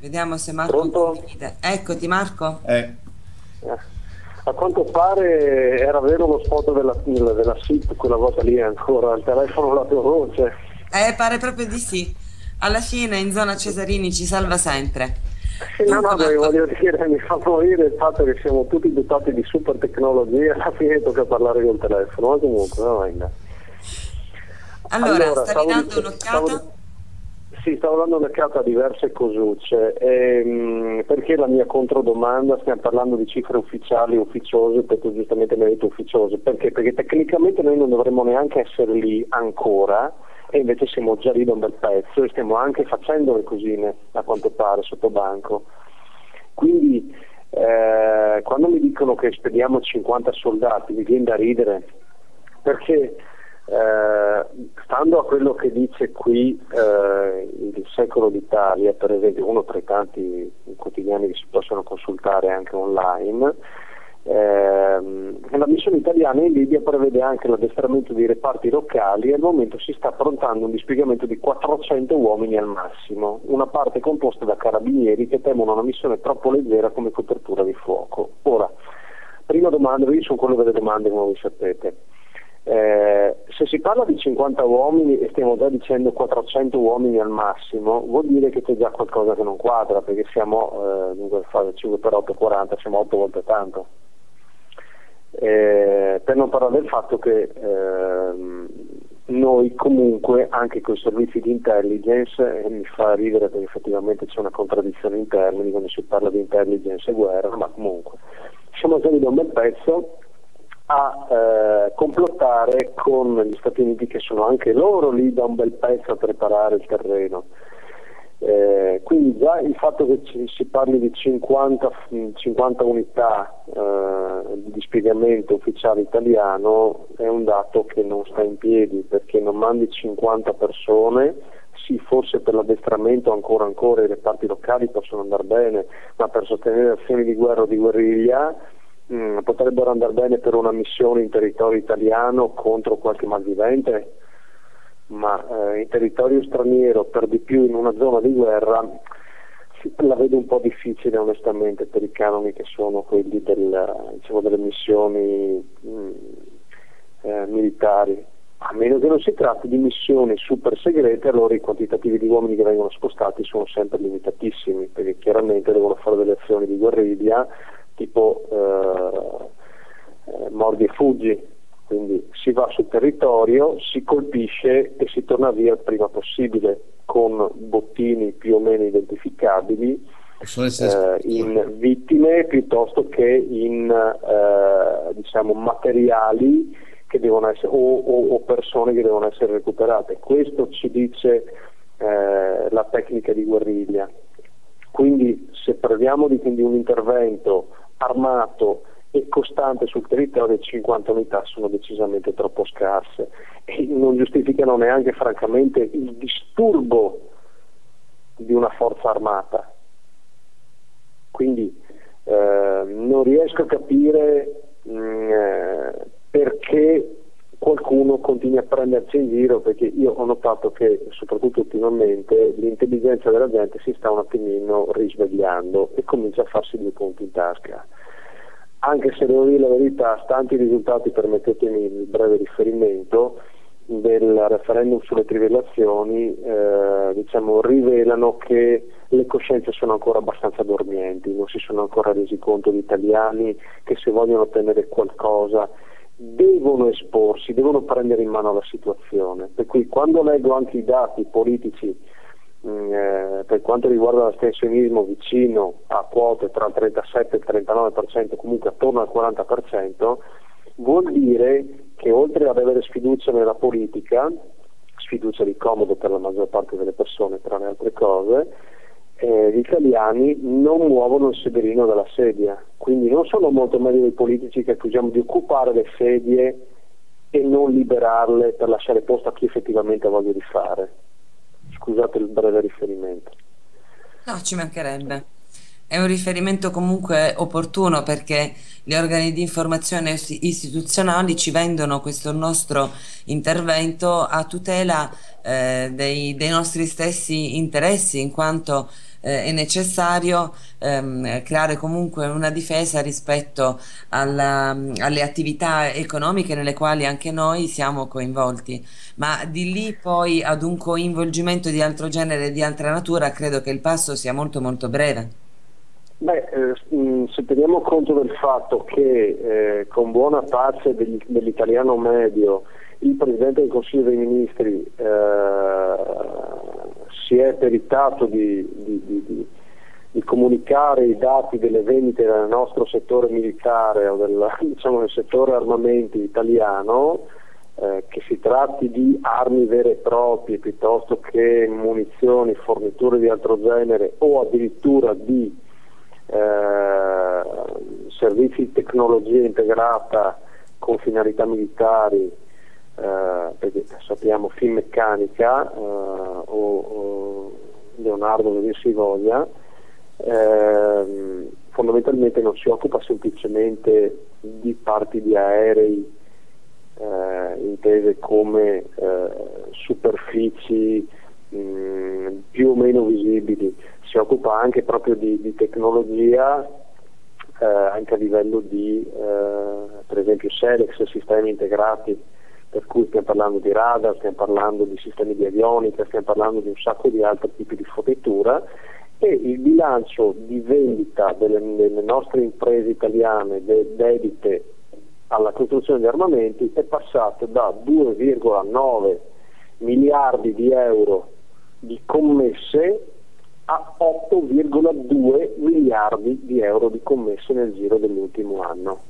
Vediamo se Marco Pronto? Eccoti Marco. Eh, A quanto pare era vero lo spot della, della SIP, quella volta lì ancora, il telefono la tua voce. Eh, pare proprio di sì. Alla fine in zona Cesarini ci salva sempre. Sì, no, no, Marco, voglio dire, mi fa morire il fatto che siamo tutti dotati di super tecnologie e alla fine tocca parlare col telefono, ma comunque, no, venga. Allora, Allora, stavi stavo dando un'occhiata? Sì, stavo dando un'occhiata a diverse cosucce, ehm, perché la mia controdomanda, stiamo parlando di cifre ufficiali ufficiose, perché giustamente mi hai detto ufficiose, perché? Perché tecnicamente noi non dovremmo neanche essere lì ancora, e invece siamo già lì da un bel pezzo e stiamo anche facendo le cosine, a quanto pare, sotto banco. Quindi eh, quando mi dicono che spediamo 50 soldati mi viene da ridere perché eh, stando a quello che dice qui eh, il secolo d'Italia, per esempio uno tra i tanti quotidiani che si possono consultare anche online, ehm, la missione italiana in Libia prevede anche l'addestramento di reparti locali e al momento si sta approntando un dispiegamento di 400 uomini al massimo, una parte composta da carabinieri che temono una missione troppo leggera come copertura di fuoco. Ora, prima domanda, io sono quello delle domande come voi sapete. Eh, se si parla di 50 uomini e stiamo già dicendo 400 uomini al massimo, vuol dire che c'è già qualcosa che non quadra, perché siamo, eh, dunque fare 5 per 8 40, siamo 8 volte tanto. Eh, per non parlare del fatto che ehm, noi comunque anche con i servizi di intelligence, e mi fa ridere perché effettivamente c'è una contraddizione in termini quando si parla di intelligence e guerra, ma comunque siamo già lì da un bel pezzo a eh, complottare con gli Stati Uniti che sono anche loro lì da un bel pezzo a preparare il terreno. Eh, quindi già il fatto che ci, si parli di 50, 50 unità eh, di dispiegamento ufficiale italiano è un dato che non sta in piedi perché non mandi 50 persone, sì forse per l'addestramento ancora ancora i reparti locali possono andare bene, ma per sostenere azioni di guerra o di guerriglia mh, mm, potrebbero andare bene per una missione in territorio italiano contro qualche malvivente ma eh, in territorio straniero, per di più in una zona di guerra, la vedo un po' difficile onestamente per i canoni che sono quelli del, diciamo, delle missioni mh, mm, eh, militari. A meno che non si tratti di missioni super segrete, allora i quantitativi di uomini che vengono spostati sono sempre limitatissimi, perché chiaramente devono fare delle azioni di guerriglia tipo eh, eh, mordi e fuggi, quindi si va sul territorio, si colpisce e si torna via il prima possibile con bottini più o meno identificabili eh, in vittime piuttosto che in eh, diciamo, materiali che devono essere, o, o, o, persone che devono essere recuperate. Questo ci dice eh, la tecnica di guerriglia. Quindi se parliamo di, di un intervento armato e costante sul territorio 50 unità sono decisamente troppo scarse e non giustificano neanche francamente il disturbo di una forza armata. Quindi eh, non riesco a capire mh, mm, eh, perché qualcuno continui a prenderci in giro perché io ho notato che soprattutto ultimamente l'intelligenza della gente si sta un attimino risvegliando e comincia a farsi due punti in tasca. Anche se devo dire la verità, stanti i risultati, permettetemi il breve riferimento, del referendum sulle trivellazioni eh, diciamo, rivelano che le coscienze sono ancora abbastanza dormienti, non si sono ancora resi conto gli italiani che se vogliono ottenere qualcosa devono esporsi, devono prendere in mano la situazione. Per cui quando leggo anche i dati politici Mm, eh, per quanto riguarda l'astensionismo vicino a quote tra il 37 e il 39%, comunque attorno al 40%, vuol dire che oltre ad avere sfiducia nella politica, sfiducia di comodo per la maggior parte delle persone tra le altre cose, eh, gli italiani non muovono il sederino dalla sedia, quindi non sono molto meglio dei politici che accusiamo di occupare le sedie e non liberarle per lasciare posto a chi effettivamente ha voglia di fare scusate il breve riferimento. No, ci mancherebbe. È un riferimento comunque opportuno perché gli organi di informazione istituzionali ci vendono questo nostro intervento a tutela eh, dei, dei nostri stessi interessi in quanto eh, è necessario ehm, creare comunque una difesa rispetto alla, alle attività economiche nelle quali anche noi siamo coinvolti, ma di lì poi ad un coinvolgimento di altro genere e di altra natura credo che il passo sia molto molto breve. Beh, eh, se teniamo conto del fatto che eh, con buona degli, dell'italiano medio il Presidente del Consiglio dei Ministri eh, si è peritato di, di, di, di, comunicare i dati delle vendite nel nostro settore militare o del, diciamo, nel settore armamenti italiano, eh, che si tratti di armi vere e proprie piuttosto che munizioni, forniture di altro genere o addirittura di eh, servizi di tecnologia integrata con finalità militari eh, sappiamo Finmeccanica eh, o, o, Leonardo dir si voglia, eh, fondamentalmente non si occupa semplicemente di parti di aerei eh, intese come eh, superfici mh, mm, più o meno visibili, si occupa anche proprio di, di tecnologia eh, anche a livello di per esempio Selex, sistemi integrati per cui stiamo parlando di radar, stiamo parlando di sistemi di avionica, stiamo parlando di un sacco di altri tipi di fornitura e il bilancio di vendita delle, delle nostre imprese italiane de, dedite alla costruzione di armamenti è passato da 2,9 miliardi di euro di commesse a 8,2 miliardi di euro di commesse nel giro dell'ultimo anno,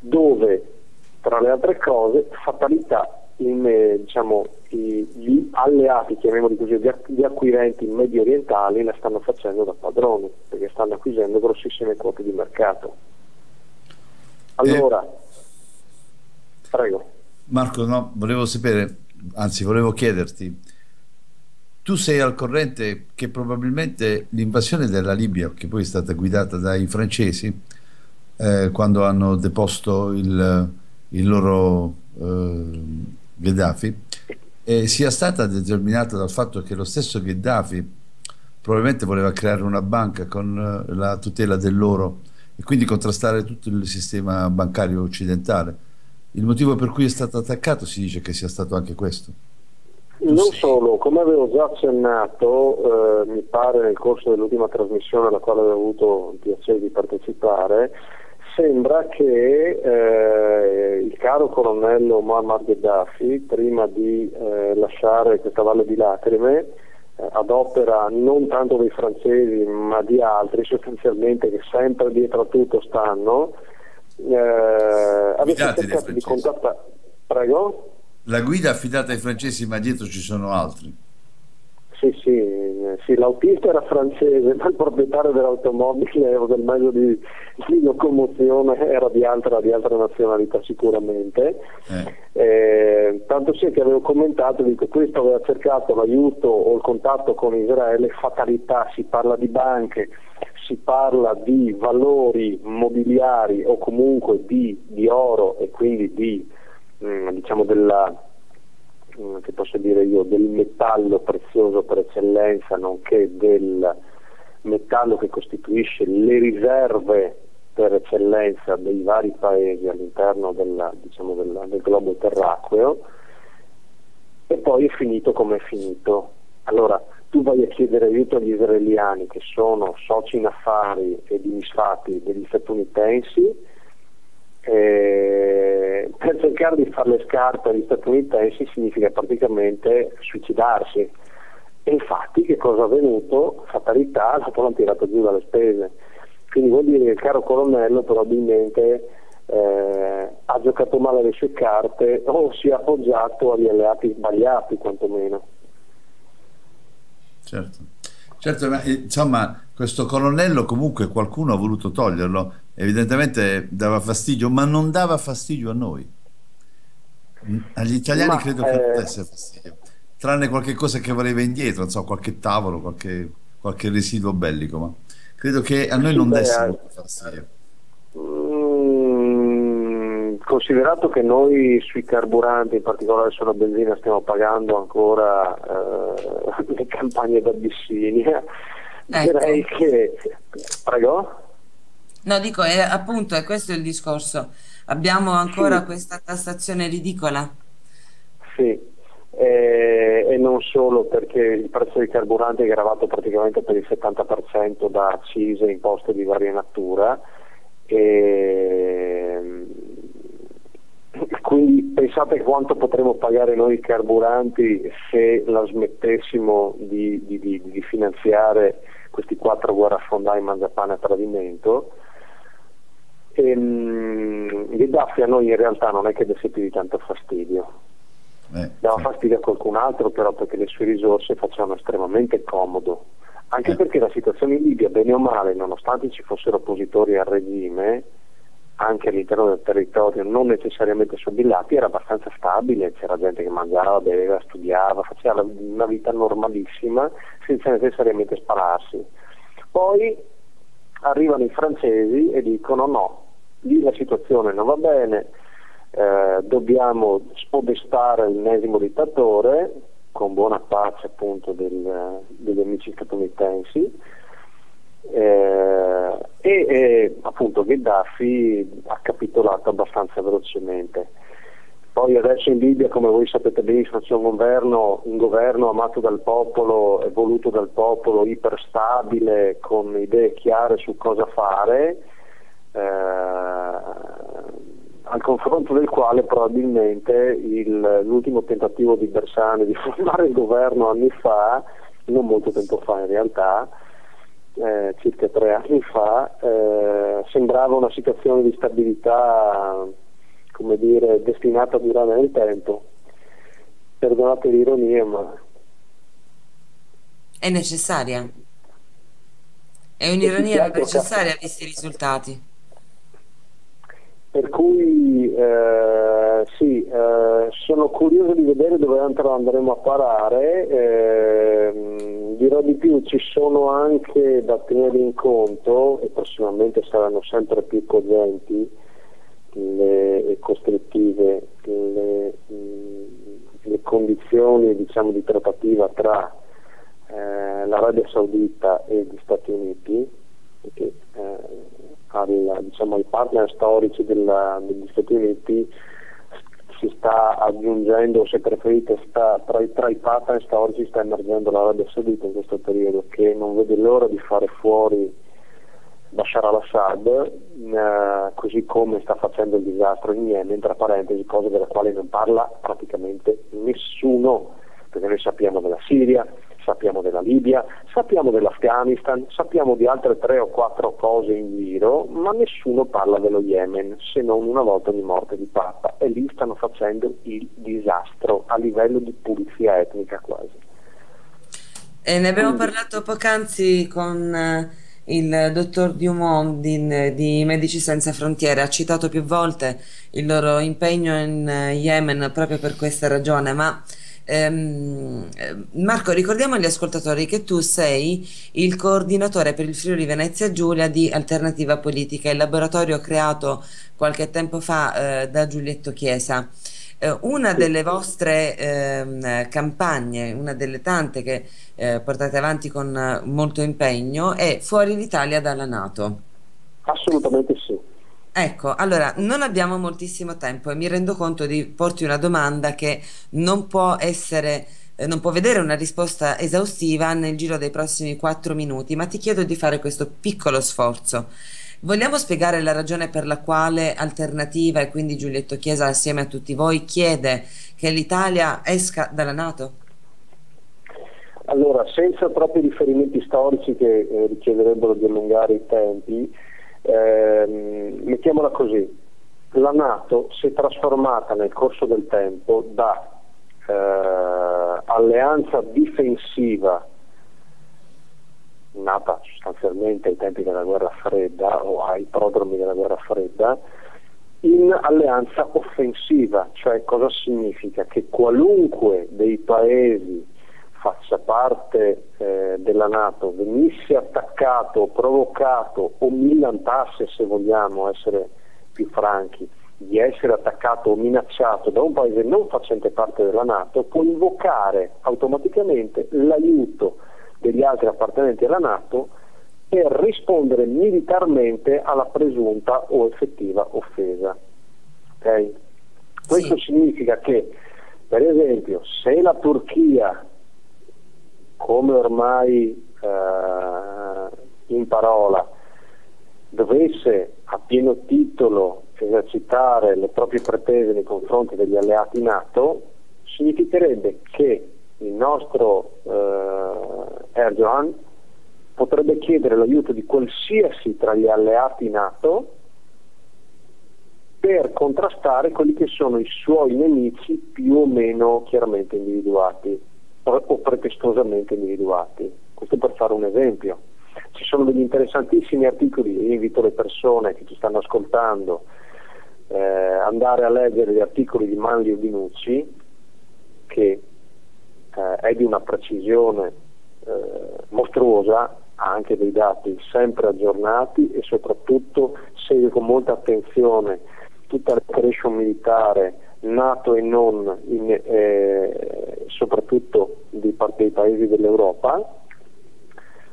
dove tra le altre cose, fatalità, in, eh, diciamo, i, gli alleati, chiamiamoli così, gli, acquirenti medio orientali la stanno facendo da padroni, perché stanno acquisendo grossissime quote di mercato. Allora, prego. Marco, no, volevo sapere, anzi volevo chiederti, tu sei al corrente che probabilmente l'invasione della Libia, che poi è stata guidata dai francesi, eh, quando hanno deposto il, il loro eh, Gheddafi, eh, sia stata determinata dal fatto che lo stesso Gheddafi probabilmente voleva creare una banca con eh, la tutela dell'oro e quindi contrastare tutto il sistema bancario occidentale. Il motivo per cui è stato attaccato si dice che sia stato anche questo. Non solo, come avevo già accennato, eh, mi pare nel corso dell'ultima trasmissione alla quale avevo avuto il piacere di partecipare, sembra che eh, il caro colonnello Muammar Gheddafi, prima di eh, lasciare questa valle di lacrime, eh, ad opera non tanto dei francesi ma di altri sostanzialmente che sempre dietro a tutto stanno, eh, avesse cercato di contattare... Prego? La guida affidata ai francesi ma dietro ci sono altri. Sì, sì, sì, l'autista era francese, ma il proprietario dell'automobile o del mezzo di, di locomozione era di altra, di altra nazionalità sicuramente. Eh. Eh, tanto sì che avevo commentato, dico, questo aveva cercato l'aiuto o il contatto con Israele, fatalità, si parla di banche, si parla di valori mobiliari o comunque di, di oro e quindi di, mh, mm, diciamo della che posso dire io, del metallo prezioso per eccellenza, nonché del metallo che costituisce le riserve per eccellenza dei vari paesi all'interno della, diciamo, della, del globo terracqueo e poi è finito come è finito. Allora, tu vai a chiedere aiuto agli israeliani che sono soci in affari e di misfatti degli statunitensi eh, per cercare di fare le scarpe agli statunitensi significa praticamente suicidarsi. E infatti che cosa è avvenuto? Fatalità, dopo l'hanno tirato giù dalle spese. Quindi vuol dire che il caro colonnello probabilmente eh, ha giocato male le sue carte o si è appoggiato agli alleati sbagliati quantomeno. Certo. Certo, ma, insomma, questo colonnello comunque qualcuno ha voluto toglierlo, evidentemente dava fastidio, ma non dava fastidio a noi. Agli italiani ma, credo che non eh... desse fastidio, tranne qualche cosa che voleva indietro, non so, qualche tavolo, qualche, qualche residuo bellico, ma credo che a noi non desse molto fastidio. Mm, considerato che noi sui carburanti, in particolare sulla benzina, stiamo pagando ancora eh, le campagne d'Abissinia, ecco. direi che... Prego? No, dico, è, appunto, è questo il discorso. Abbiamo ancora sì. questa tassazione ridicola. Sì, eh, e non solo perché il prezzo dei carburanti è gravato praticamente per il 70% da accise e imposte di varia natura. E quindi pensate quanto potremmo pagare noi i carburanti se la smettessimo di, di, di, di finanziare questi quattro guerrafondai mangiapane a tradimento. E, mh, Gheddafi a noi in realtà non è che desse più di tanto fastidio. Eh, Dava sì. fastidio a qualcun altro però perché le sue risorse facevano estremamente comodo. Anche eh. perché la situazione in Libia, bene o male, nonostante ci fossero oppositori al regime, anche all'interno del territorio non necessariamente sobillati, era abbastanza stabile, c'era gente che mangiava, beveva, studiava, faceva una vita normalissima senza necessariamente spararsi. Poi arrivano i francesi e dicono no, la situazione non va bene, eh, dobbiamo spodestare l'ennesimo dittatore, con buona pace appunto del, degli amici statunitensi, eh, e eh, appunto Gheddafi ha capitolato abbastanza velocemente. Poi adesso in Libia, come voi sapete benissimo, c'è un governo, un governo amato dal popolo e voluto dal popolo, iperstabile, con idee chiare su cosa fare, al confronto del quale probabilmente il, l'ultimo tentativo di Bersani di formare il governo anni fa, non molto tempo fa in realtà, eh, circa tre anni fa, eh, sembrava una situazione di stabilità come dire, destinata a durare nel tempo. Perdonate l'ironia, ma È necessaria. È un'ironia necessaria visti i risultati. Per cui eh, sì, eh, sono curioso di vedere dove andremo a parare. ehm, dirò di più, ci sono anche da tenere in conto, e prossimamente saranno sempre più cogenti e costrittive le, le condizioni diciamo, di trattativa tra eh, l'Arabia Saudita e gli Stati Uniti, perché eh, al, diciamo, ai partner storici della- degli Stati Uniti si sta aggiungendo, se preferite, sta, tra, i, tra i partner storici sta emergendo l'Arabia Saudita in questo periodo, che non vede l'ora di fare fuori Bashar al-Assad, eh, così come sta facendo il disastro in Yemen, tra parentesi, cose delle quali non parla praticamente nessuno, perché noi sappiamo della Siria, sappiamo della Libia, sappiamo dell'Afghanistan, sappiamo di altre tre o quattro cose in giro, ma nessuno parla dello Yemen, se non una volta di morte di Papa, e lì stanno facendo il disastro a livello di pulizia etnica quasi. E ne abbiamo parlato poc'anzi con eh, il dottor Dumont di, di Medici Senza Frontiere, ha citato più volte il loro impegno in eh, Yemen proprio per questa ragione, ma ehm, eh, Marco, ricordiamo agli ascoltatori che tu sei il coordinatore per il Friuli Venezia Giulia di Alternativa Politica, il laboratorio creato qualche tempo fa eh, da Giulietto Chiesa. Eh, una delle vostre ehm, campagne, una delle tante che eh, portate avanti con eh, molto impegno, è Fuori l'Italia dalla Nato. Assolutamente sì. Ecco, allora non abbiamo moltissimo tempo e mi rendo conto di porti una domanda che non può essere, eh, non può vedere una risposta esaustiva nel giro dei prossimi quattro minuti, ma ti chiedo di fare questo piccolo sforzo. Vogliamo spiegare la ragione per la quale Alternativa e quindi Giulietto Chiesa assieme a tutti voi chiede che l'Italia esca dalla Nato? Allora, senza troppi riferimenti storici che eh, richiederebbero di allungare i tempi, ehm, mettiamola così, la Nato si è trasformata nel corso del tempo da eh, alleanza difensiva nata sostanzialmente ai tempi della guerra fredda o ai prodromi della guerra fredda, in alleanza offensiva, cioè cosa significa? Che qualunque dei paesi faccia parte eh, della Nato venisse attaccato, provocato o millantasse, se vogliamo essere più franchi, di essere attaccato o minacciato da un paese non facente parte della Nato, può invocare automaticamente l'aiuto degli altri appartenenti alla Nato per rispondere militarmente alla presunta o effettiva offesa. Ok? Questo Sì. significa che, per esempio, se la Turchia, come ormai eh, in parola, dovesse a pieno titolo esercitare le proprie pretese nei confronti degli alleati NATO, significherebbe che il nostro eh, Erdogan potrebbe chiedere l'aiuto di qualsiasi tra gli alleati NATO per contrastare quelli che sono i suoi nemici più o meno chiaramente individuati o, pretestuosamente individuati. Questo per fare un esempio. Ci sono degli interessantissimi articoli, io invito le persone che ci stanno ascoltando eh, andare a leggere gli articoli di Manlio Dinucci che eh, è di una precisione eh, mostruosa, ha anche dei dati sempre aggiornati e soprattutto segue con molta attenzione tutta la creation militare NATO e non, in, eh, soprattutto di parte dei paesi dell'Europa,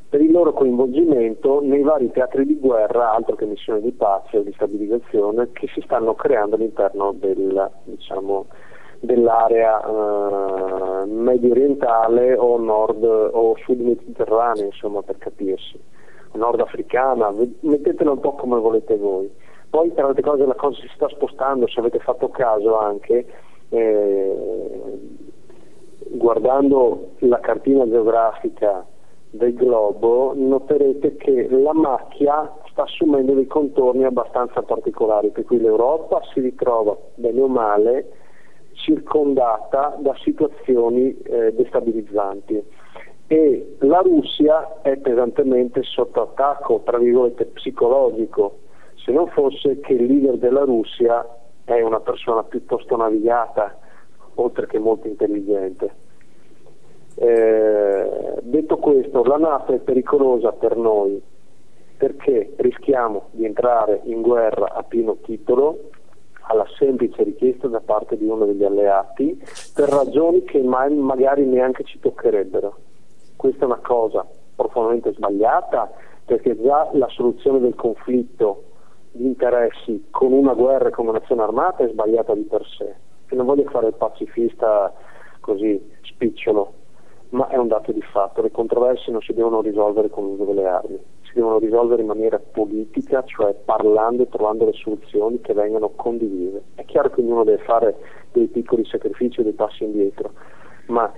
per il loro coinvolgimento nei vari teatri di guerra, altro che missioni di pace o di stabilizzazione, che si stanno creando all'interno del, diciamo, dell'area eh, medio orientale o nord o sud mediterranea, insomma, per capirsi, nord africana, mettetela un po' come volete voi. Poi tra altre cose la cosa si sta spostando, se avete fatto caso anche, eh, guardando la cartina geografica del globo noterete che la macchia sta assumendo dei contorni abbastanza particolari, per cui l'Europa si ritrova bene o male circondata da situazioni eh, destabilizzanti. E la Russia è pesantemente sotto attacco, tra virgolette, psicologico, se non fosse che il leader della Russia è una persona piuttosto navigata, oltre che molto intelligente. Eh, detto questo, la Nato è pericolosa per noi perché rischiamo di entrare in guerra a pieno titolo alla semplice richiesta da parte di uno degli alleati per ragioni che mai, magari neanche ci toccherebbero. Questa è una cosa profondamente sbagliata perché già la soluzione del conflitto di interessi con una guerra e con una nazione armata è sbagliata di per sé. E non voglio fare il pacifista così spicciolo, ma è un dato di fatto. Le controversie non si devono risolvere con l'uso delle armi, si devono risolvere in maniera politica, cioè parlando e trovando le soluzioni che vengano condivise. È chiaro che ognuno deve fare dei piccoli sacrifici o dei passi indietro, ma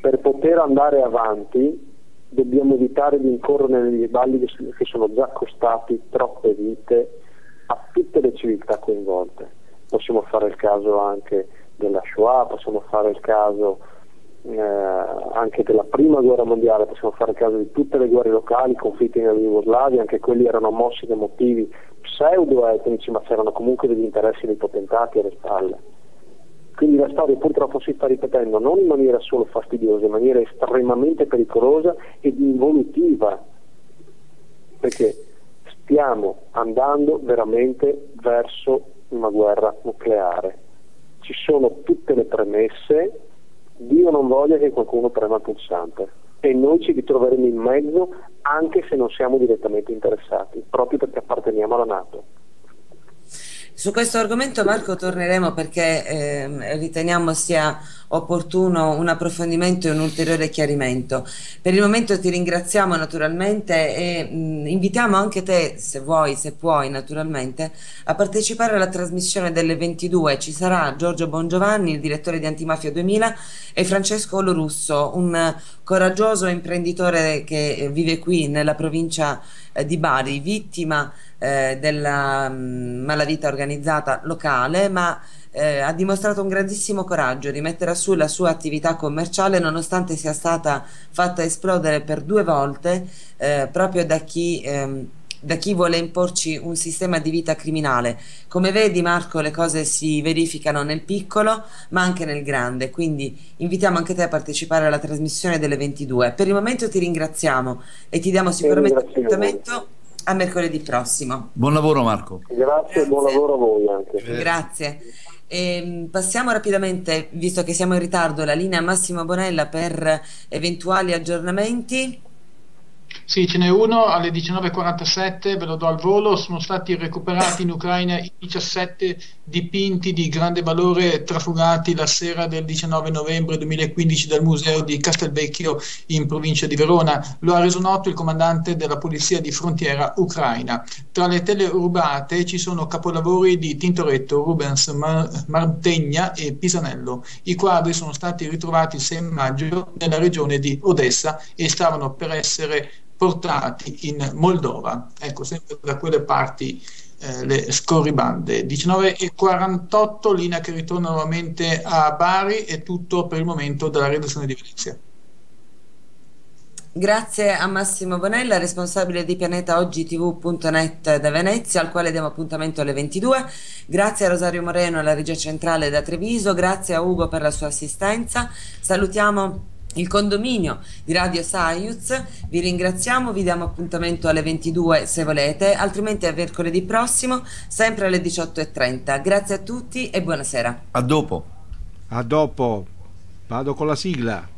per poter andare avanti dobbiamo evitare di incorrere negli sbagli che sono già costati troppe vite a tutte le civiltà coinvolte. Possiamo fare il caso anche della Shoah, possiamo fare il caso eh, anche della prima guerra mondiale, possiamo fare il caso di tutte le guerre locali, i conflitti nella Jugoslavia, anche quelli erano mossi da motivi pseudo-etnici, ma c'erano comunque degli interessi dei potentati alle spalle. Quindi la storia purtroppo si sta ripetendo non in maniera solo fastidiosa, in maniera estremamente pericolosa ed involutiva, perché stiamo andando veramente verso una guerra nucleare. Ci sono tutte le premesse, Dio non voglia che qualcuno prema il pulsante e noi ci ritroveremo in mezzo anche se non siamo direttamente interessati, proprio perché apparteniamo alla Nato. Su questo argomento Marco torneremo perché eh, riteniamo sia opportuno un approfondimento e un ulteriore chiarimento. Per il momento ti ringraziamo naturalmente e mh, invitiamo anche te, se vuoi, se puoi naturalmente, a partecipare alla trasmissione delle 22. Ci sarà Giorgio Bongiovanni, il direttore di Antimafia 2000 e Francesco Olorusso, un coraggioso imprenditore che vive qui nella provincia eh, di Bari, vittima eh, della mh, mm, malavita organizzata locale, ma eh, ha dimostrato un grandissimo coraggio di mettere su la sua attività commerciale nonostante sia stata fatta esplodere per due volte eh, proprio da chi, ehm, da chi vuole imporci un sistema di vita criminale. Come vedi Marco le cose si verificano nel piccolo ma anche nel grande, quindi invitiamo anche te a partecipare alla trasmissione delle 22. Per il momento ti ringraziamo e ti diamo sicuramente appuntamento a mercoledì prossimo. Buon lavoro Marco. Grazie e buon lavoro a voi anche. Grazie. E ehm, passiamo rapidamente, visto che siamo in ritardo, la linea Massimo Bonella per eventuali aggiornamenti. Sì, ce n'è uno alle 19.47, ve lo do al volo, sono stati recuperati in Ucraina i 17 dipinti di grande valore trafugati la sera del 19 novembre 2015 dal museo di Castelvecchio in provincia di Verona. Lo ha reso noto il comandante della polizia di frontiera ucraina. Tra le tele rubate ci sono capolavori di Tintoretto, Rubens, Mar- Martegna e Pisanello. I quadri sono stati ritrovati il 6 maggio nella regione di Odessa e stavano per essere portati in Moldova, ecco, sempre da quelle parti eh, le scorribande. 19 e 48, linea che ritorna nuovamente a Bari, è tutto per il momento dalla redazione di Venezia. Grazie a Massimo Bonella, responsabile di pianetaoggitv.net da Venezia, al quale diamo appuntamento alle 22. Grazie a Rosario Moreno, alla regia centrale da Treviso. Grazie a Ugo per la sua assistenza. Salutiamo il condominio di Radio Saiuz. Vi ringraziamo, vi diamo appuntamento alle 22 se volete, altrimenti a mercoledì prossimo, sempre alle 18.30. Grazie a tutti e buonasera. A dopo. A dopo. Vado con la sigla.